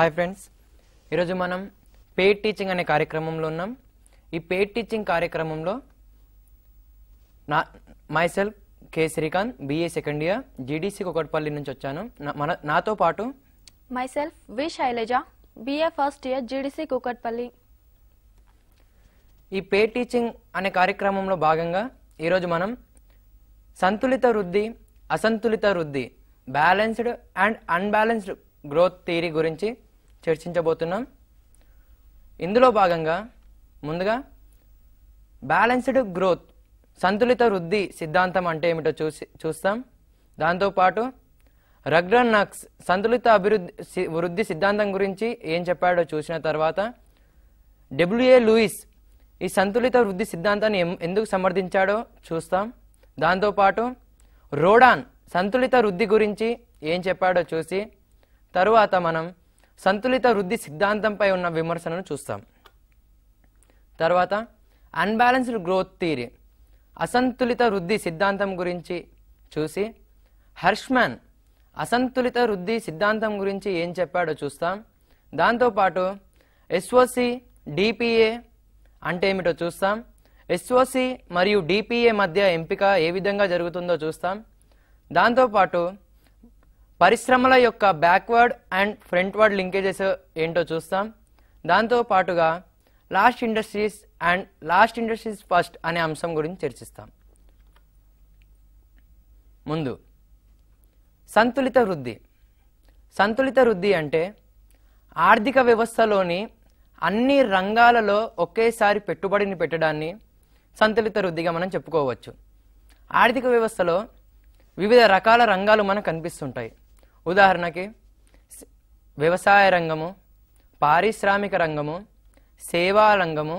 Hi friends ఈరోజు మనం paid teaching అనే కార్యక్రమంలో ఉన్నాం ఈ పెయిడ్ టీచింగ్ కార్యక్రమంలో నా myself K Srikanth BA second year GDC Kukatpalli నుంచి వచ్చాను నా- మన నాతో పాటు Myself, V. Shailaja, BA first year, GDC Kukatpalli. ఈ పెయిడ్ టీచింగ్ అనే కార్యక్రమంలో భాగంగా ఈరోజు మనం సంతులిత వృద్ధి అసంతులిత వృద్ధి balanced and unbalanced growth theory గురించి చర్చించబోతున్నాం. ఇందులో భాగంగా ముందుగా బ్యాలెన్స్డ్ గ్రోత్ సంతులిత వృద్ధి సిద్ధాంతం అంటే ఏమిటో చూసి చూస్తాం. దాంతోపాటు రగ్రన్ నక్స్ సంతులిత అభివృద్ధి వృద్ధి సిద్ధాంతం గురించి ఏం చెప్పాడో చూసిన తర్వాత డబ్ల్యూఏ లూయిస్ ఈ సంతులిత వృద్ధి సిద్ధాంతాన్ని ఎం- ఎందుకు సమర్థించాడో చూస్తాం. దాంతోపాటు రోడాన్ సంతులిత వృద్ధి గురించి ఏం చెప్పాడో చూసి తరువాత మనం సంతులిత వృద్ధి సిద్ధాంతంపై ఉన్న విమర్శలను చూస్తాం. తర్వాత అన్బ్యాలెన్స్డ్ గ్రోత్ థియరీ. అసంతులిత వృద్ధి సిద్ధాంతం గురించి చూసి హర్ష్మన్ అసంతులిత వృద్ధి సిద్ధాంతం గురించి ఏం చెప్పాడో చూస్తాం. దాంతోపాటు ఎస్ఓసి డిపిఏ అంటే ఏమిటో చూస్తాం. ఎస్ఓసి మరియు డిపిఏ మధ్య ఎంపిక ఏ విధంగా జరుగుతుందో చూస్తాం. దాంతోపాటు పరిశ్రమల యొక్క బ్యాక్వర్డ్ అండ్ ఫ్రంట్వర్డ్ లింకేజెస్ ఏంటో చూస్తాం. దాంతో పాటుగా last industries and last industries first అనే అంశం గురించి చర్చిస్తాం. ముందు సంతులిత వృద్ధి. సంతులిత వృద్ధి అంటే ఆర్థిక వ్యవస్థలోని అన్ని రంగాలలో ఒకేసారి పెట్టుబడిని పెట్టడాన్ని సంతులిత వృద్ధిగా మనం చెప్పుకోవచ్చు. ఆర్థిక వ్యవస్థలో వివిధ రకాల రంగాలు మనకు కనిపిస్తుంటాయి. ఉదాహరణకి వ్యవసాయ రంగము పారిశ్రామిక రంగము సేవా రంగము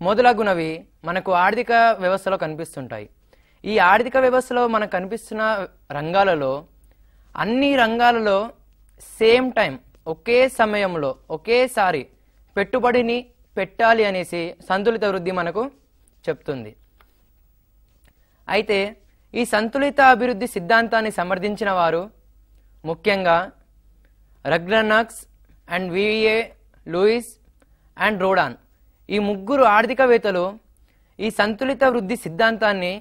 మొదలగునవి మనకు ఆర్థిక వ్యవస్థలో కనిపిస్తుంటాయి. ఈ ఆర్థిక వ్యవస్థలో మనకు కనిపిస్తున్న రంగాలలో అన్ని రంగాలలో సేమ్ టైం ఒకే సమయంలో ఒకేసారి పెట్టుబడిని పెట్టాలి అనేసి సంతులిత వృద్ధి మనకు చెప్తుంది. అయితే ఈ సంతులిత అభివృద్ధి సిద్ధాంతాన్ని సమర్థించిన వారు ముఖ్యంగా Ragnar Nurkse and V A Lewis and Rodan. ఈ ముగ్గురు ఆర్థికవేత్తలు ఈ సంతులిత వృద్ధి సిద్ధాంతాన్ని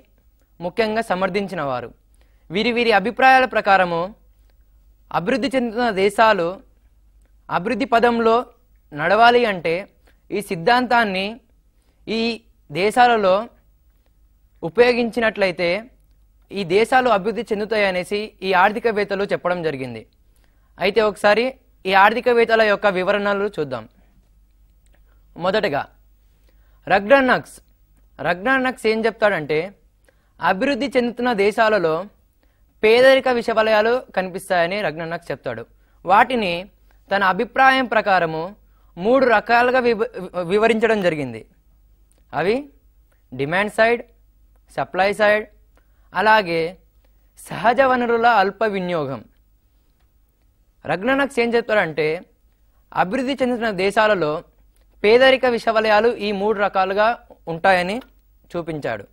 ముఖ్యంగా సమర్థించిన వారు వీరి వీరి అభిప్రాయాల ప్రకారము అభివృద్ధి చెందుతున్న దేశాలు అభివృద్ధి పదంలో నడవాలి అంటే ఈ సిద్ధాంతాన్ని ఈ దేశాలలో ఉపయోగించినట్లయితే ఈ దేశాలు అభివృద్ధి చెందుతాయి అనేసి ఈ ఆర్థికవేత్తలు చెప్పడం జరిగింది. అయితే ఒకసారి ఈ ఆర్థికవేత్తల యొక్క వివరణలు చూద్దాం. మొదటగా రగ్నానక్స్. రగ్నానక్స్ ఏం చెప్తాడంటే అభివృద్ధి చెందుతున్న దేశాలలో పేదరిక విషవలయాలు కనిపిస్తాయని రగ్నానక్స్ చెప్తాడు. వాటిని తన అభిప్రాయం ప్రకారము మూడు రకాలుగా వివరించడం జరిగింది. అవి డిమాండ్ సైడ్ సప్లై సైడ్ అలాగే సహజ వనరుల అల్ప వినియోగం రగ్ననక్స్ ఏం చెప్తారంటే అభివృద్ధి చెందుతున్న దేశాలలో పేదరిక విషవలయాలు ఈ మూడు రకాలుగా ఉంటాయని చూపించాడు.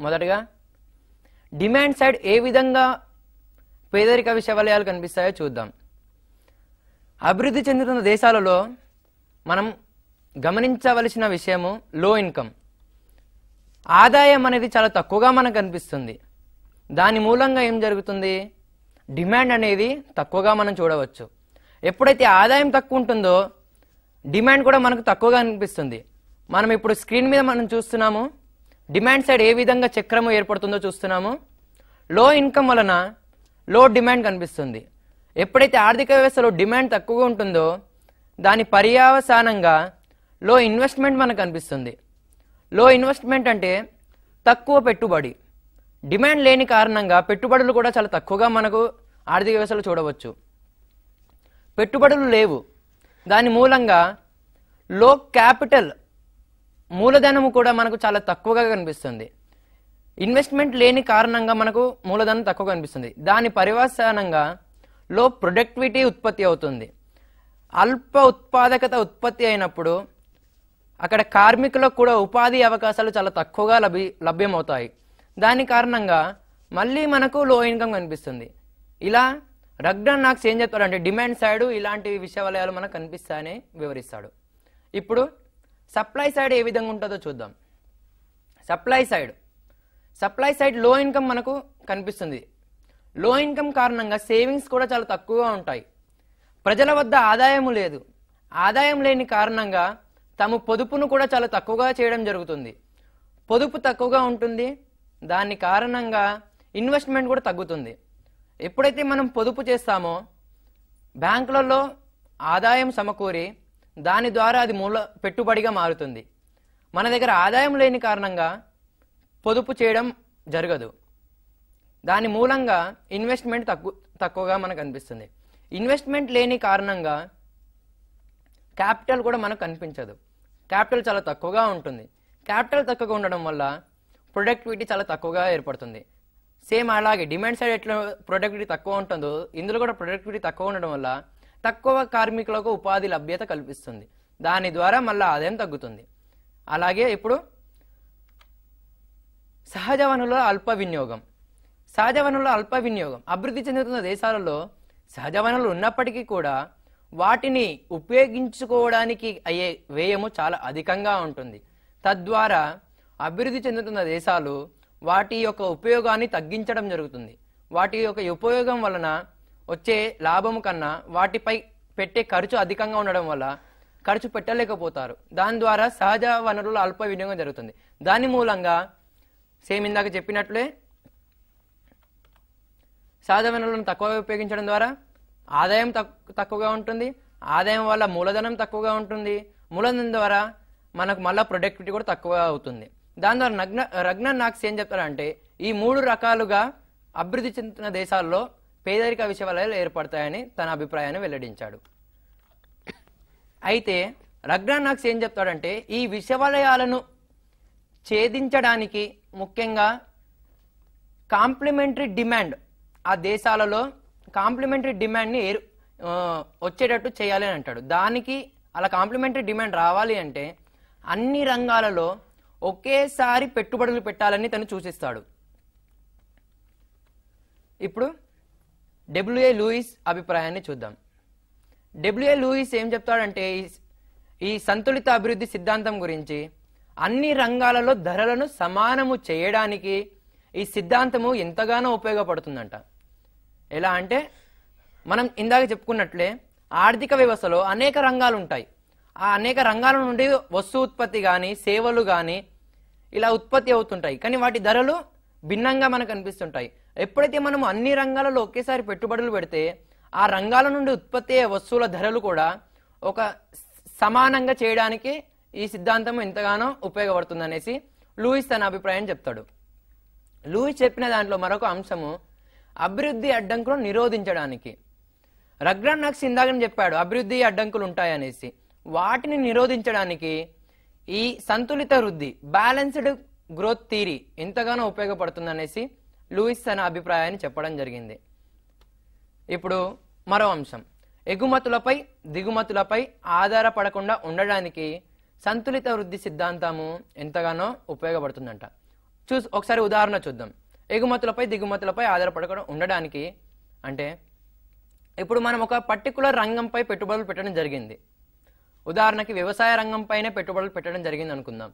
మొదటగా డిమాండ్ సైడ్ ఏ విధంగా పేదరిక విషవలయాలు కనిపిస్తాయో చూద్దాం. అభివృద్ధి చెందుతున్న దేశాలలో మనం గమనించవలసిన విషయము లో ఇన్కమ్ ఆదాయం అనేది చాలా తక్కువగా మనకు కనిపిస్తుంది దాని మూలంగా ఏం జరుగుతుంది? డిమాండ్ అనేది తక్కువగా మనం చూడవచ్చు. ఎప్పుడైతే ఆదాయం తక్కువ ఉంటుందో డిమాండ్ కూడా మనకు తక్కువగా అనిపిస్తుంది. మనం ఇప్పుడు స్క్రీన్ మీద మనం చూస్తున్నాము డిమాండ్ సైడ్ ఏ విధంగా చక్రము ఏర్పడుతుందో చూస్తున్నాము. లో ఇన్కమ్ వలన లో డిమాండ్ కనిపిస్తుంది. ఎప్పుడైతే ఆర్థిక వ్యవస్థలో డిమాండ్ తక్కువగా ఉంటుందో దాని పర్యావసానంగా లో ఇన్వెస్ట్మెంట్ మనకు కనిపిస్తుంది. లో ఇన్వెస్ట్మెంట్ అంటే తక్కువ పెట్టుబడి. డిమాండ్ లేని కారణంగా పెట్టుబడులు కూడా చాలా తక్కువగా మనకు ఆర్థిక వ్యవస్థలో చూడవచ్చు. పెట్టుబడులు లేవు. దాని మూలంగా లో క్యాపిటల్ మూలధనము కూడా మనకు చాలా తక్కువగా కనిపిస్తుంది. ఇన్వెస్ట్మెంట్ లేని కారణంగా మనకు మూలధనం తక్కువ కనిపిస్తుంది. దాని పర్యవసానంగా లో ప్రొడక్టివిటీ ఉత్పత్తి అవుతుంది. అల్ప ఉత్పాదకత ఉత్పత్తి అయినప్పుడు అక్కడ కార్మికులకు కూడా ఉపాధి అవకాశాలు చాలా తక్కువగా లభి లభ్యమవుతాయి. దాని కారణంగా మళ్ళీ మనకు లో ఇన్కమ్ కనిపిస్తుంది. ఇలా రగ్డన్ నాక్స్ ఏం చెప్తాడంటే డిమాండ్ సైడ్ ఇలాంటి విషయవలయాలు మనకు కనిపిస్తాయని వివరిస్తాడు. ఇప్పుడు సప్లై సైడ్ ఏ విధంగా ఉంటుందో చూద్దాం. సప్లై సైడ్ సప్లై సైడ్లో ఇన్కమ్ మనకు కనిపిస్తుంది. లో ఇన్కమ్ కారణంగా సేవింగ్స్ కూడా చాలా తక్కువగా ఉంటాయి. ప్రజల వద్ద ఆదాయం లేదు. ఆదాయం లేని కారణంగా తమ పొదుపును కూడా చాలా తక్కువగా చేయడం జరుగుతుంది. పొదుపు తక్కువగా ఉంటుంది. దాని కారణంగా ఇన్వెస్ట్మెంట్ కూడా తగ్గుతుంది. ఎప్పుడైతే మనం పొదుపు చేస్తామో బ్యాంకులలో ఆదాయం సమకూరి దాని ద్వారా అది మూల పెట్టుబడిగా మారుతుంది. మన దగ్గర ఆదాయం లేని కారణంగా పొదుపు చేయడం జరగదు. దాని మూలంగా ఇన్వెస్ట్మెంట్ తక్కువ తక్కువగా మనకు అనిపిస్తుంది. ఇన్వెస్ట్మెంట్ లేని కారణంగా క్యాపిటల్ కూడా మనకు కనిపించదు. క్యాపిటల్ చాలా తక్కువగా ఉంటుంది. క్యాపిటల్ తక్కువగా ఉండడం వల్ల ప్రొడక్టివిటీ చాలా తక్కువగా ఏర్పడుతుంది. సేమ్ అలాగే డిమాండ్ సైడ్ ఎట్లా ప్రొడక్టివిటీ తక్కువ ఉంటుందో ఇందులో కూడా ప్రొడక్టివిటీ తక్కువ ఉండడం వల్ల తక్కువ కార్మికులకు ఉపాధి లభ్యత కల్పిస్తుంది. దాని ద్వారా మళ్ళీ ఆదాయం తగ్గుతుంది. అలాగే ఇప్పుడు సహజ వనరుల అల్ప వినియోగం. సహజ వనరుల అల్ప వినియోగం. అభివృద్ధి చెందుతున్న దేశాలలో సహజ వనరులు ఉన్నప్పటికీ కూడా వాటిని ఉపయోగించుకోవడానికి అయ్యే వ్యయము చాలా అధికంగా ఉంటుంది. తద్వారా అభివృద్ధి చెందుతున్న దేశాలు వాటి యొక్క ఉపయోగాన్ని తగ్గించడం జరుగుతుంది. వాటి యొక్క ఉపయోగం వలన వచ్చే లాభము కన్నా వాటిపై పెట్టే ఖర్చు అధికంగా ఉండడం వల్ల ఖర్చు పెట్టలేకపోతారు. దాని ద్వారా సహజ వనరుల అల్ప వినియోగం జరుగుతుంది. దాని మూలంగా సేమ్ ఇందాక చెప్పినట్లే సహజ వనరులను తక్కువ ఉపయోగించడం ద్వారా ఆదాయం తక్కు- తక్కువగా ఉంటుంది ఆదాయం వల్ల మూలధనం తక్కువగా ఉంటుంది. మూలధనం ద్వారా మనకు మళ్ళీ ప్రొడక్టివిటీ కూడా తక్కువ అవుతుంది. దాని ద్వారా నగ్న రగ్న నాక్స్ ఏం చెప్తారంటే ఈ మూడు రకాలుగా అభివృద్ధి చెందుతున్న దేశాల్లో పేదరిక విషయాలు ఏర్పడతాయని తన అభిప్రాయాన్ని వెల్లడించాడు. అయితే రగ్నానాక్స్ ఏం చెప్తాడంటే ఈ విషవలయాలను ఛేదించడానికి ముఖ్యంగా కాంప్లిమెంటరీ డిమాండ్ ఆ దేశాలలో కాంప్లిమెంటరీ డిమాండ్ని ఏరు వచ్చేటట్టు చేయాలి అని అంటాడు. దానికి అలా కాంప్లిమెంటరీ డిమాండ్ రావాలి అంటే అన్ని రంగాలలో ఒకేసారి పెట్టుబడులు పెట్టాలని తను సూచిస్తాడు. ఇప్పుడు డబ్ల్యూఏ లూయిస్ అభిప్రాయాన్ని చూద్దాం. డబ్ల్యూఏ లూయిస్ ఏం చెప్తాడంటే ఈ- ఈ సంతులిత అభివృద్ధి సిద్ధాంతం గురించి అన్ని రంగాలలో ధరలను సమానము చేయడానికి ఈ సిద్ధాంతము ఎంతగానో ఉపయోగపడుతుందంట. ఎలా అంటే మనం ఇందాక చెప్పుకున్నట్లే ఆర్థిక వ్యవస్థలో అనేక రంగాలు ఉంటాయి ఆ అనేక రంగాల నుండి వస్తు ఉత్పత్తి కానీ సేవలు కానీ ఇలా ఉత్పత్తి అవుతుంటాయి. కానీ వాటి ధరలు భిన్నంగా మనకు అనిపిస్తుంటాయి. ఎప్పుడైతే మనం అన్ని రంగాలలో ఒకేసారి పెట్టుబడులు పెడితే ఆ రంగాల నుండి ఉత్పత్తి అయ్యే వస్తువుల ధరలు కూడా ఒక సమానంగా చేయడానికి ఈ సిద్ధాంతం ఎంతగానో ఉపయోగపడుతుంది అనేసి లూయిస్ తన అభిప్రాయం చెప్తాడు. లూయిస్ చెప్పిన దాంట్లో మరొక అంశము అభివృద్ధి అడ్డంకులను నిరోధించడానికి. రగ్రాన్ నక్స్ ఇందాకని చెప్పాడు అభివృద్ధి అడ్డంకులు ఉంటాయనేసి. వాటిని నిరోధించడానికి ఈ సంతులిత వృద్ధి బ్యాలెన్స్డ్ గ్రోత్ థీరీ ఎంతగానో ఉపయోగపడుతుందనేసి లూయిస్ అనే అభిప్రాయాన్ని చెప్పడం జరిగింది. ఇప్పుడు మరో అంశం. ఎగుమతులపై దిగుమతులపై ఆధారపడకుండా ఉండడానికి సంతులిత వృద్ధి సిద్ధాంతము ఎంతగానో ఉపయోగపడుతుందంట. చూసి ఒకసారి ఉదాహరణ చూద్దాం. ఎగుమతులపై దిగుమతులపై ఆధారపడకుండా ఉండడానికి అంటే ఇప్పుడు మనం ఒక పర్టికులర్ రంగంపై పెట్టుబడులు పెట్టడం జరిగింది. ఉదాహరణకి వ్యవసాయ రంగంపైనే పెట్టుబడులు పెట్టడం జరిగింది అనుకుందాం.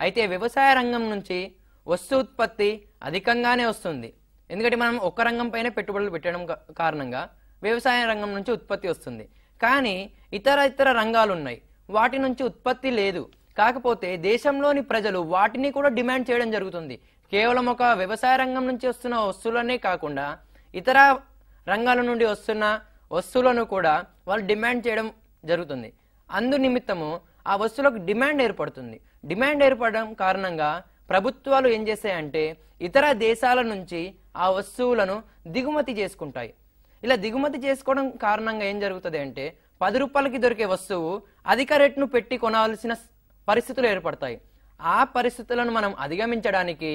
అయితే వ్యవసాయ రంగం నుంచి వస్తు ఉత్పత్తి అధికంగానే వస్తుంది. ఎందుకంటే మనం ఒక రంగంపైనే పెట్టుబడులు పెట్టడం కారణంగా వ్యవసాయ రంగం నుంచి ఉత్పత్తి వస్తుంది. కానీ ఇతర ఇతర రంగాలు ఉన్నాయి. వాటి నుంచి ఉత్పత్తి లేదు. కాకపోతే దేశంలోని ప్రజలు వాటిని కూడా డిమాండ్ చేయడం జరుగుతుంది. కేవలం ఒక వ్యవసాయ రంగం నుంచి వస్తున్న వస్తువులనే కాకుండా ఇతర రంగాల నుండి వస్తున్న వస్తువులను కూడా వాళ్ళు డిమాండ్ చేయడం జరుగుతుంది. అందు నిమిత్తము ఆ వస్తువులకు డిమాండ్ ఏర్పడుతుంది. డిమాండ్ ఏర్పడడం కారణంగా ప్రభుత్వాలు ఏం చేస్తాయంటే ఇతర దేశాల నుంచి ఆ వస్తువులను దిగుమతి చేసుకుంటాయి. ఇలా దిగుమతి చేసుకోవడం కారణంగా ఏం జరుగుతుంది అంటే పది రూపాయలకి దొరికే వస్తువు అధిక రేటును పెట్టి కొనాల్సిన పరిస్థితులు ఏర్పడతాయి. ఆ పరిస్థితులను మనం అధిగమించడానికి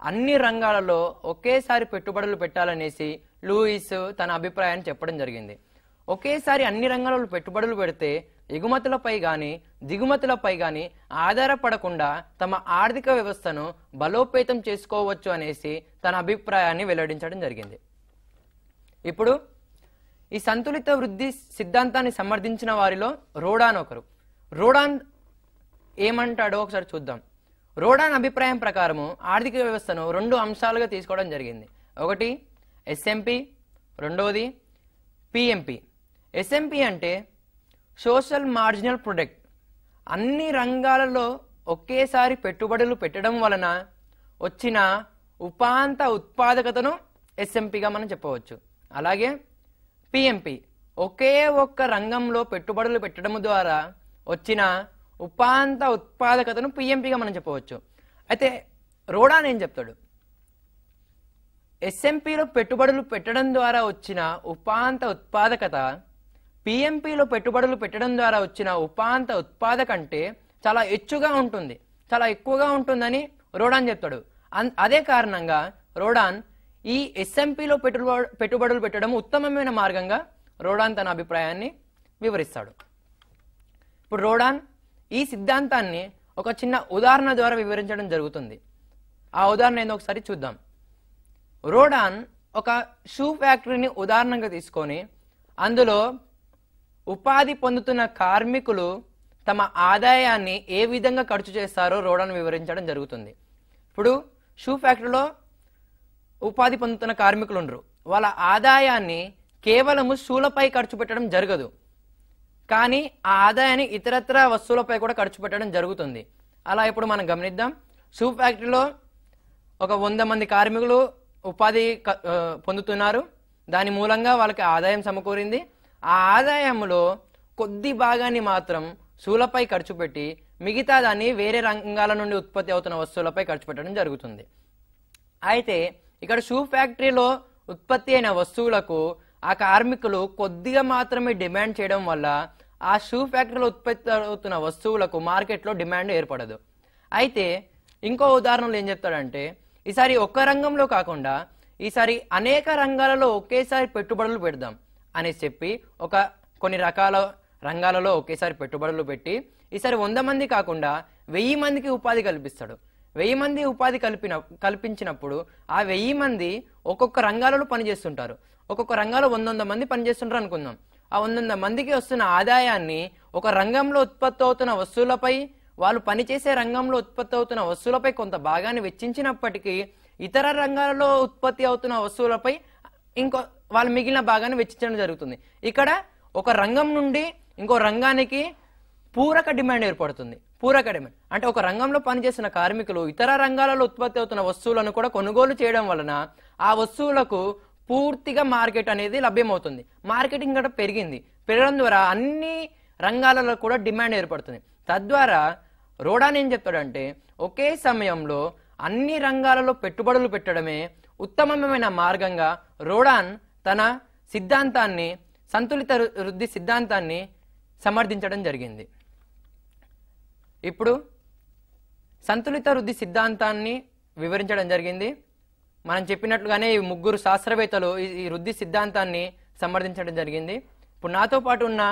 అన్ని రంగాలలో ఒకేసారి పెట్టుబడులు పెట్టాలనేసి లూయిస్ తన అభిప్రాయాన్ని చెప్పడం జరిగింది. ఒకేసారి అన్ని రంగాలలో పెట్టుబడులు పెడితే ఎగుమతులపై కానీ దిగుమతులపై కానీ ఆధారపడకుండా తమ ఆర్థిక వ్యవస్థను బలోపేతం చేసుకోవచ్చు అనేసి తన అభిప్రాయాన్ని వెల్లడించడం జరిగింది. ఇప్పుడు ఈ సంతులిత వృద్ధి సిద్ధాంతాన్ని సమర్థించిన వారిలో రోడాన్ ఒకరు. రోడాన్ ఏమంటాడో ఒకసారి చూద్దాం. రోడాన్ అభిప్రాయం ప్రకారము ఆర్థిక వ్యవస్థను రెండు అంశాలుగా తీసుకోవడం జరిగింది. ఒకటి ఎస్ఎంపి రెండవది పిఎంపి ఎస్ఎంపి అంటే సోషల్ మార్జినల్ ప్రొడక్ట్. అన్ని రంగాలలో ఒకేసారి పెట్టుబడులు పెట్టడం వలన వచ్చిన ఉపాంత ఉత్పాదకతను ఎస్ఎంపిగా మనం చెప్పవచ్చు. అలాగే పిఎంపి ఒకే ఒక్క రంగంలో పెట్టుబడులు పెట్టడం ద్వారా వచ్చిన ఉపాంత ఉత్పాదకతను పిఎంపిగా మనం చెప్పవచ్చు. అయితే రోడాన్ ఏం చెప్తాడు? ఎస్ఎంపిలో పెట్టుబడులు పెట్టడం ద్వారా వచ్చిన ఉపాంత ఉత్పాదకత పిఎంపిలో పెట్టుబడులు పెట్టడం ద్వారా వచ్చిన ఉపాంత ఉత్పాదక అంటే చాలా ఎచ్చుగా ఉంటుంది. చాలా ఎక్కువగా ఉంటుందని రోడాన్ చెప్తాడు. అన్- అదే కారణంగా రోడాన్ ఈ ఎస్ఎంపిలో పెట్టుబడు పెట్టుబడులు పెట్టడం ఉత్తమమైన మార్గంగా రోడాన్ తన అభిప్రాయాన్ని వివరిస్తాడు. ఇప్పుడు రోడాన్ ఈ సిద్ధాంతాన్ని ఒక చిన్న ఉదాహరణ ద్వారా వివరించడం జరుగుతుంది. ఆ ఉదాహరణ ఏందో ఒకసారి చూద్దాం. రోడాన్ ఒక షూ ఫ్యాక్టరీని ఉదాహరణగా తీసుకొని అందులో ఉపాధి పొందుతున్న కార్మికులు తమ ఆదాయాన్ని ఏ విధంగా ఖర్చు చేస్తారో రోడాన్ వివరించడం జరుగుతుంది. ఇప్పుడు షూ ఫ్యాక్టరీలో ఉపాధి పొందుతున్న కార్మికులు ఉండరు. వాళ్ళ ఆదాయాన్ని కేవలము షూలపై ఖర్చు పెట్టడం జరగదు. కానీ ఆ ఆదాయాన్ని ఇతరత్ర వస్తువులపై కూడా ఖర్చు పెట్టడం జరుగుతుంది. అలా ఇప్పుడు మనం గమనిద్దాం. షూ ఫ్యాక్టరీలో ఒక వంద మంది కార్మికులు ఉపాధి పొందుతున్నారు. దాని మూలంగా వాళ్ళకి ఆదాయం సమకూరింది. ఆ ఆదాయంలో కొద్ది భాగాన్ని మాత్రం షూలపై ఖర్చు పెట్టి మిగతా దాన్ని వేరే రంగాల నుండి ఉత్పత్తి అవుతున్న వస్తువులపై ఖర్చు పెట్టడం జరుగుతుంది. అయితే ఇక్కడ షూ ఫ్యాక్టరీలో ఉత్పత్తి అయిన వస్తువులకు ఆ కార్మికులు కొద్దిగా మాత్రమే డిమాండ్ చేయడం వల్ల ఆ షూ ఫ్యాక్టరీలో ఉత్పత్తి అవుతున్న వస్తువులకు మార్కెట్లో డిమాండ్ ఏర్పడదు. అయితే ఇంకో ఉదాహరణలు ఏం చెప్తాడంటే ఈసారి ఒక్క రంగంలో కాకుండా ఈసారి అనేక రంగాలలో ఒకేసారి పెట్టుబడులు పెడదాం అని చెప్పి ఒక కొన్ని రకాల రంగాలలో ఒకేసారి పెట్టుబడులు పెట్టి ఈసారి వంద మంది కాకుండా వెయ్యి మందికి ఉపాధి కల్పిస్తాడు. వెయ్యి మంది ఉపాధి కల్పిన కల్పించినప్పుడు ఆ వెయ్యి మంది ఒక్కొక్క రంగాలలో పనిచేస్తుంటారు. ఒక్కొక్క రంగంలో వంద వంద మంది పనిచేస్తుంటారు అనుకుందాం. ఆ వంద వంద మందికి వస్తున్న ఆదాయాన్ని ఒక రంగంలో ఉత్పత్తి అవుతున్న వస్తువులపై వాళ్ళు పనిచేసే రంగంలో ఉత్పత్తి అవుతున్న వస్తువులపై కొంత భాగాన్ని వెచ్చించినప్పటికీ ఇతర రంగాలలో ఉత్పత్తి అవుతున్న వస్తువులపై ఇంకో వాళ్ళు మిగిలిన భాగాన్ని వెచ్చించడం జరుగుతుంది. ఇక్కడ ఒక రంగం నుండి ఇంకో రంగానికి పూరక డిమాండ్ ఏర్పడుతుంది. పూరక డిమాండ్. అంటే ఒక రంగంలో పనిచేసిన కార్మికులు ఇతర రంగాలలో ఉత్పత్తి అవుతున్న వస్తువులను కూడా కొనుగోలు చేయడం వలన ఆ వస్తువులకు పూర్తిగా మార్కెట్ అనేది లభ్యమవుతుంది. మార్కెటింగ్ కూడా పెరిగింది. పెరగడం ద్వారా అన్ని రంగాలలో కూడా డిమాండ్ ఏర్పడుతుంది. తద్వారా రోడాన్ ఏం చెప్తాడంటే ఒకే సమయంలో అన్ని రంగాలలో పెట్టుబడులు పెట్టడమే ఉత్తమమైన మార్గంగా రోడాన్ తన సిద్ధాంతాన్ని సంతులిత వృద్ధి సిద్ధాంతాన్ని సమర్థించడం జరిగింది. ఇప్పుడు సంతులిత వృద్ధి సిద్ధాంతాన్ని వివరించడం జరిగింది. మనం చెప్పినట్లుగానే ఈ ముగ్గురు శాస్త్రవేత్తలు ఈ వృద్ధి సిద్ధాంతాన్ని సమర్థించడం జరిగింది. ఇప్పుడు నాతో పాటు ఉన్న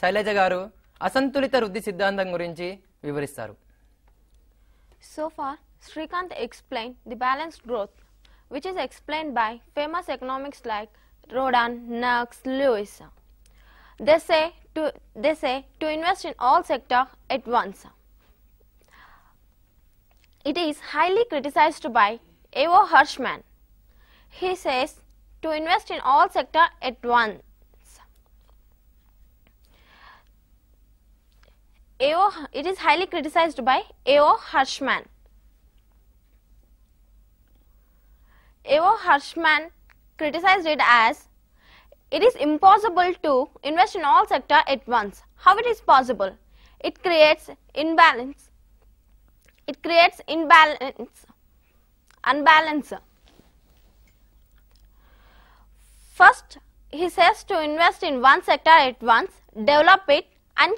శైలజ గారు అసంతులిత వృద్ధి సిద్ధాంతం గురించి వివరిస్తారు. So far Srikanth explain the balance growth which is explain by famous economics like Rodan Nurkse Lewis these to these to invest in all sector at once it is highly criticized by Evo Hirschman. He says to invest in all sector at once. AO, it is highly criticized by A.O. Hirschman. A.O. Hirschman criticized it as it is impossible to invest in all sector at once. How it is possible? It creates imbalance. It creates imbalance, unbalance. First, he says to invest in one sector at once, develop it and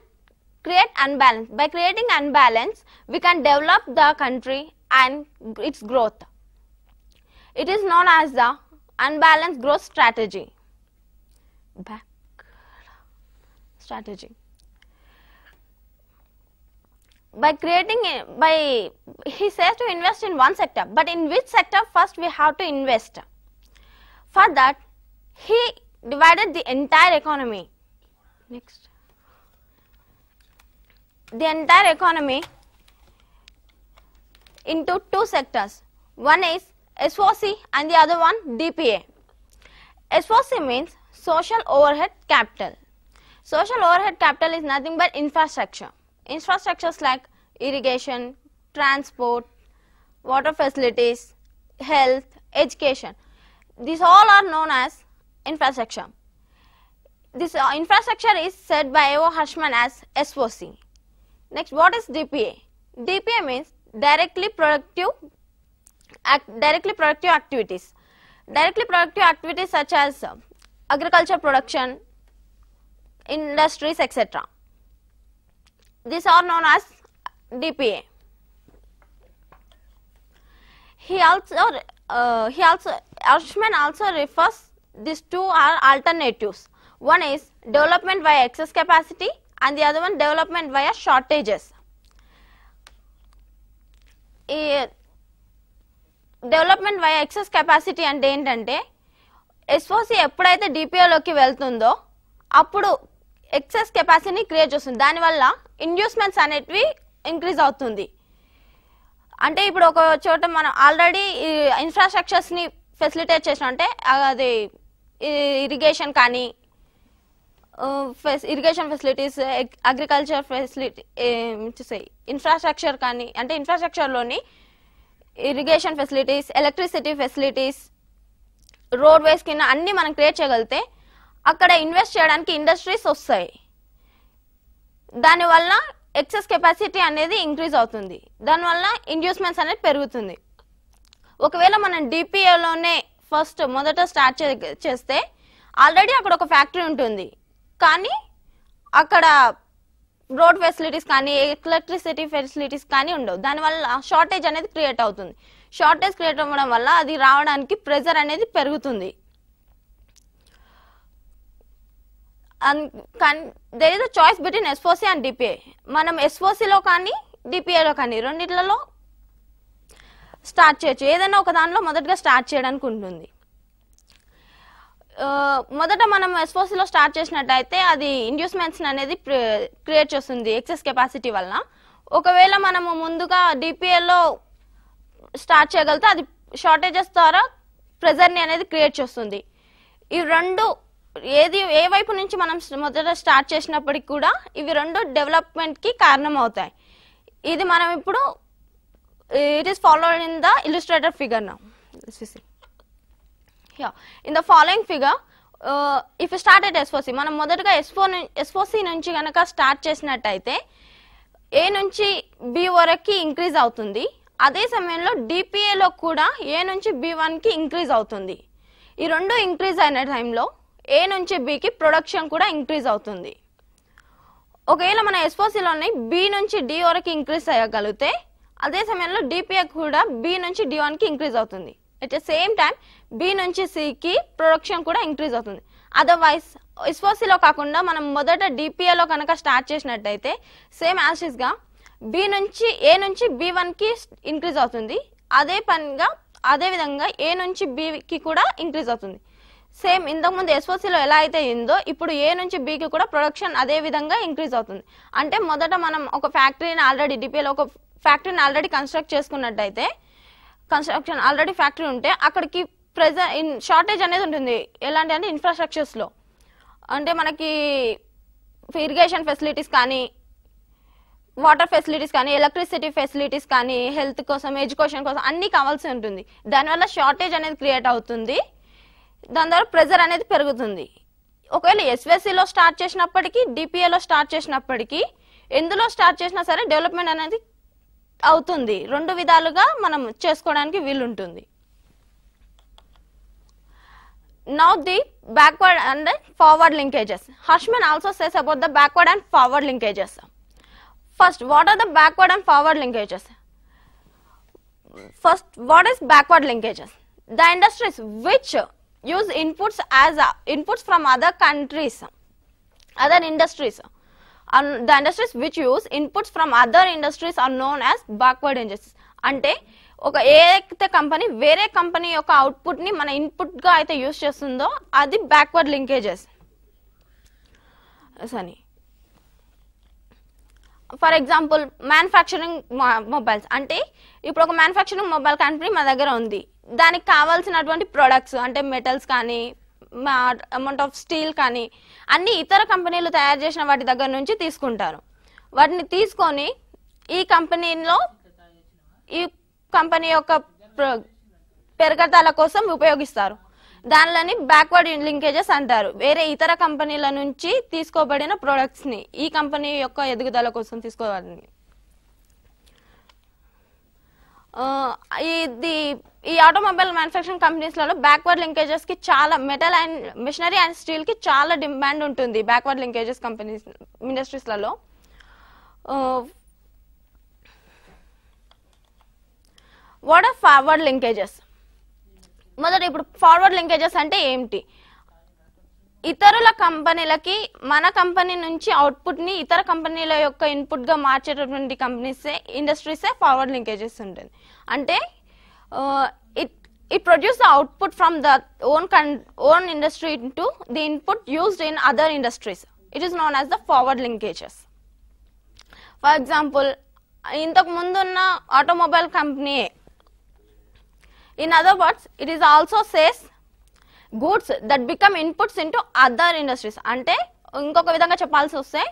create unbalance. By creating unbalance, we can develop the country and its growth. It is known as the unbalanced growth strategy. Back strategy. By creating, by he says to invest in one sector, but in which sector first we have to invest. For that, he divided the entire economy. Next. The entire economy into two sectors. One is SOC and the other one DPA SOC means social overhead capital. Social overhead capital is nothing but infrastructure infrastructures like irrigation transport water facilities health education these all are known as infrastructure this uh, infrastructure is said by Evo Hirschman as SOC. Next, what is DPA? DPA means directly productive, directly productive activities. Directly productive activities such as uh, agriculture production, industries, etc. These are known as DPA. He also, uh, he also, Hirschman also refers these two are alternatives. One is development via excess capacity and the other one development via shortages. ఈ development via excess capacity అంటే ఏంటంటే SOC ఎప్పుడైతే డిపిఓలోకి వెళ్తుందో అప్పుడు excess కెపాసిటీని create చేస్తుంది దానివల్ల inducements అనేటివి ఇంక్రీజ్ అవుతుంది. అంటే ఇప్పుడు ఒక చోట మనం ఆల్రెడీ ఇన్ఫ్రాస్ట్రక్చర్స్ని ఫెసిలిటేట్ చేసిన అంటే అది ఇరిగేషన్ కానీ irrigation facilities agriculture facility infrastructure కానీ అంటే ఇన్ఫ్రాస్ట్రక్చర్లోని irrigation facilities electricity facilities road ways కింద అన్నీ మనం క్రియేట్ చేయగలిగితే అక్కడ ఇన్వెస్ట్ చేయడానికి ఇండస్ట్రీస్ వస్తాయి. దానివల్ల ఎక్సెస్ కెపాసిటీ అనేది ఇంక్రీజ్ అవుతుంది. దానివల్ల ఇండ్యూస్మెంట్స్ అనేది పెరుగుతుంది. ఒకవేళ మనం డిపిఏలోనే ఫస్ట్ మొదట స్టార్ట్ చే- చేస్తే ఆల్రెడీ అక్కడ ఒక ఫ్యాక్టరీ ఉంటుంది. కానీ అక్కడ రోడ్ ఫెసిలిటీస్ కానీ ఎలక్ట్రిసిటీ ఫెసిలిటీస్ కానీ ఉండవు. దానివల్ల షార్టేజ్ అనేది క్రియేట్ అవుతుంది. షార్టేజ్ క్రియేట్ అవ్వడం వల్ల అది రావడానికి ప్రెజర్ అనేది పెరుగుతుంది. There is a choice between SOC and DPI మనం ఎస్ఓసిలో కానీ డిపిఐలో కానీ రెండిట్లలో స్టార్ట్ చేయొచ్చు. ఏదైనా ఒక దానిలో మొదటగా స్టార్ట్ చేయడానికి ఉంటుంది. మొదట మనం ఎస్ఓసిలో స్టార్ట్ చేసినట్టయితే అది ఇండ్యూస్మెంట్స్ అనేది క్రియేట్ చేస్తుంది ఎక్సెస్ కెపాసిటీ వలన. ఒకవేళ మనము ముందుగా డిపిఏలో స్టార్ట్ చేయగలిగితే అది షార్టేజెస్ ద్వారా ప్రెజర్ని అనేది క్రియేట్ చేస్తుంది. ఈ రెండు ఏది ఏ వైపు నుంచి మనం మొదట స్టార్ట్ చేసినప్పటికి కూడా ఇవి రెండు డెవలప్మెంట్కి కారణం అవుతాయి ఇది మనం ఇప్పుడు illustrated figure now. Let's see. Here, in the following figure, uh, if you start at SOC, మనం మొదటగా ఎస్ఓ ఎస్ఓసి నుంచి కనుక స్టార్ట్ చేసినట్టయితే ఏ నుంచి బి వరకు ఇంక్రీజ్ అవుతుంది అదే సమయంలో డిపిఏలో కూడా ఏ నుంచి బి వన్కి ఇంక్రీజ్ అవుతుంది ఈ రెండు ఇంక్రీజ్ అయిన టైంలో ఏ నుంచి బికి ప్రొడక్షన్ కూడా ఇంక్రీజ్ అవుతుంది. ఒకవేళ మన ఎస్ఓసిలోని బి నుంచి డి వరకు ఇంక్రీజ్ అయ్యగలిగితే అదే సమయంలో డిపిఏ కూడా బి నుంచి డి వన్కి ఇంక్రీజ్ అవుతుంది. At the same time B నుంచి సికి ప్రొడక్షన్ కూడా ఇంక్రీజ్ అవుతుంది. అదర్వైజ్ ఎస్ఓసిలో కాకుండా మనం మొదట డిపిఏలో కనుక స్టార్ట్ చేసినట్టయితే సేమ్ యాసిస్గా బి నుంచి ఏ నుంచి బి వన్కి ఇంక్రీజ్ అవుతుంది. అదే పనిగా అదే విధంగా ఏ నుంచి బికి కూడా ఇంక్రీజ్ అవుతుంది. సేమ్ ఇంతకుముందు ఎస్ఓసిలో ఎలా అయితే అయిందో ఇప్పుడు ఏ నుంచి బికి కూడా ప్రొడక్షన్ అదే విధంగా ఇంక్రీజ్ అవుతుంది. అంటే మొదట మనం ఒక ఫ్యాక్టరీని ఆల్రెడీ డిపిఎల్ ఒక ఫ్యాక్టరీని ఆల్రెడీ కన్స్ట్రక్ట్ చేసుకున్నట్టయితే కన్స్ట్రక్షన్ ఆల్రెడీ ఫ్యాక్టరీ ఉంటే అక్కడికి ప్రెజెంట్ ఇన్ షార్టేజ్ అనేది ఉంటుంది. ఎలాంటి అంటే ఇన్ఫ్రాస్ట్రక్చర్స్లో. అంటే మనకి ఇరిగేషన్ ఫెసిలిటీస్ కానీ వాటర్ ఫెసిలిటీస్ కానీ ఎలక్ట్రిసిటీ ఫెసిలిటీస్ కానీ హెల్త్ కోసం ఎడ్యుకేషన్ కోసం అన్నీ కావాల్సి ఉంటుంది. దానివల్ల షార్టేజ్ అనేది క్రియేట్ అవుతుంది. దాని ద్వారా ప్రెజర్ అనేది పెరుగుతుంది. ఒకవేళ ఎస్వెస్సీలో స్టార్ట్ చేసినప్పటికీ డిపిఏలో స్టార్ట్ చేసినప్పటికీ ఎందులో స్టార్ట్ చేసినా సరే డెవలప్మెంట్ అనేది అవుతుంది. రెండు విధాలుగా మనం చేసుకోవడానికి వీలుంటుంది. Now the backward and forward linkages Hirschman also says about the backward and forward linkages first what are the backward and forward linkages first what is backward linkages the industries which use inputs as uh, inputs from other countries other industries and the industries which use inputs from other industries are known as backward industries అంటే ఒక ఏ అయితే company వేరే company యొక్క అవుట్పుట్ని మన ఇన్పుట్గా అయితే use చేస్తుందో అది బ్యాక్వర్డ్ లింకేజెస్ అని ఫర్ ఎగ్జాంపుల్ మ్యానుఫ్యాక్చరింగ్ మొబైల్స్ అంటే ఇప్పుడు ఒక మ్యానుఫ్యాక్చరింగ్ మొబైల్ కంపెనీ మా దగ్గర ఉంది దానికి కావాల్సినటువంటి ప్రొడక్ట్స్ అంటే మెటల్స్ కానీ అమౌంట్ ఆఫ్ స్టీల్ కానీ అన్ని ఇతర కంపెనీలు తయారు చేసిన వాటి దగ్గర నుంచి తీసుకుంటారు. వాటిని తీసుకొని ఈ కంపెనీలో ఈ కంపెనీ యొక్క పెరగతాల కోసం ఉపయోగిస్తారు. దానిలోని బ్యాక్వర్డ్ లింకేజెస్ అంటారు. వేరే ఇతర కంపెనీల నుంచి తీసుకోబడిన ప్రొడక్ట్స్ని ఈ కంపెనీ యొక్క ఎదుగుదల కోసం తీసుకోవాలని. ఇది ఈ ఆటోమొబైల్ మ్యానుఫ్యాక్చరింగ్ కంపెనీస్లలో బ్యాక్వర్డ్ లింకేజెస్కి చాలా మెటల్ అండ్ మిషనరీ అండ్ స్టీల్కి చాలా డిమాండ్ ఉంటుంది బ్యాక్వర్డ్ లింకేజెస్ కంపెనీస్ ఇండస్ట్రీస్లలో వాట్ ఆర్ ఫార్వర్డ్ లింకేజెస్ మొదట ఇప్పుడు ఫార్వర్డ్ లింకేజెస్ అంటే ఏమిటి? ఇతరుల కంపెనీలకి మన కంపెనీ నుంచి అవుట్పుట్ని ఇతర కంపెనీల యొక్క ఇన్పుట్గా మార్చేటటువంటి కంపెనీసే ఇండస్ట్రీసే ఫార్వర్డ్ లింకేజెస్ ఉంటుంది. అంటే it it produce the output from the own own industry to the input used in other industries it is known as the forward linkages for example ఇంతకు ముందున్న automobile company in other words it is also says goods that become inputs into other industries అంటే ఇంకొక విధంగా చెప్పాల్సి వస్తే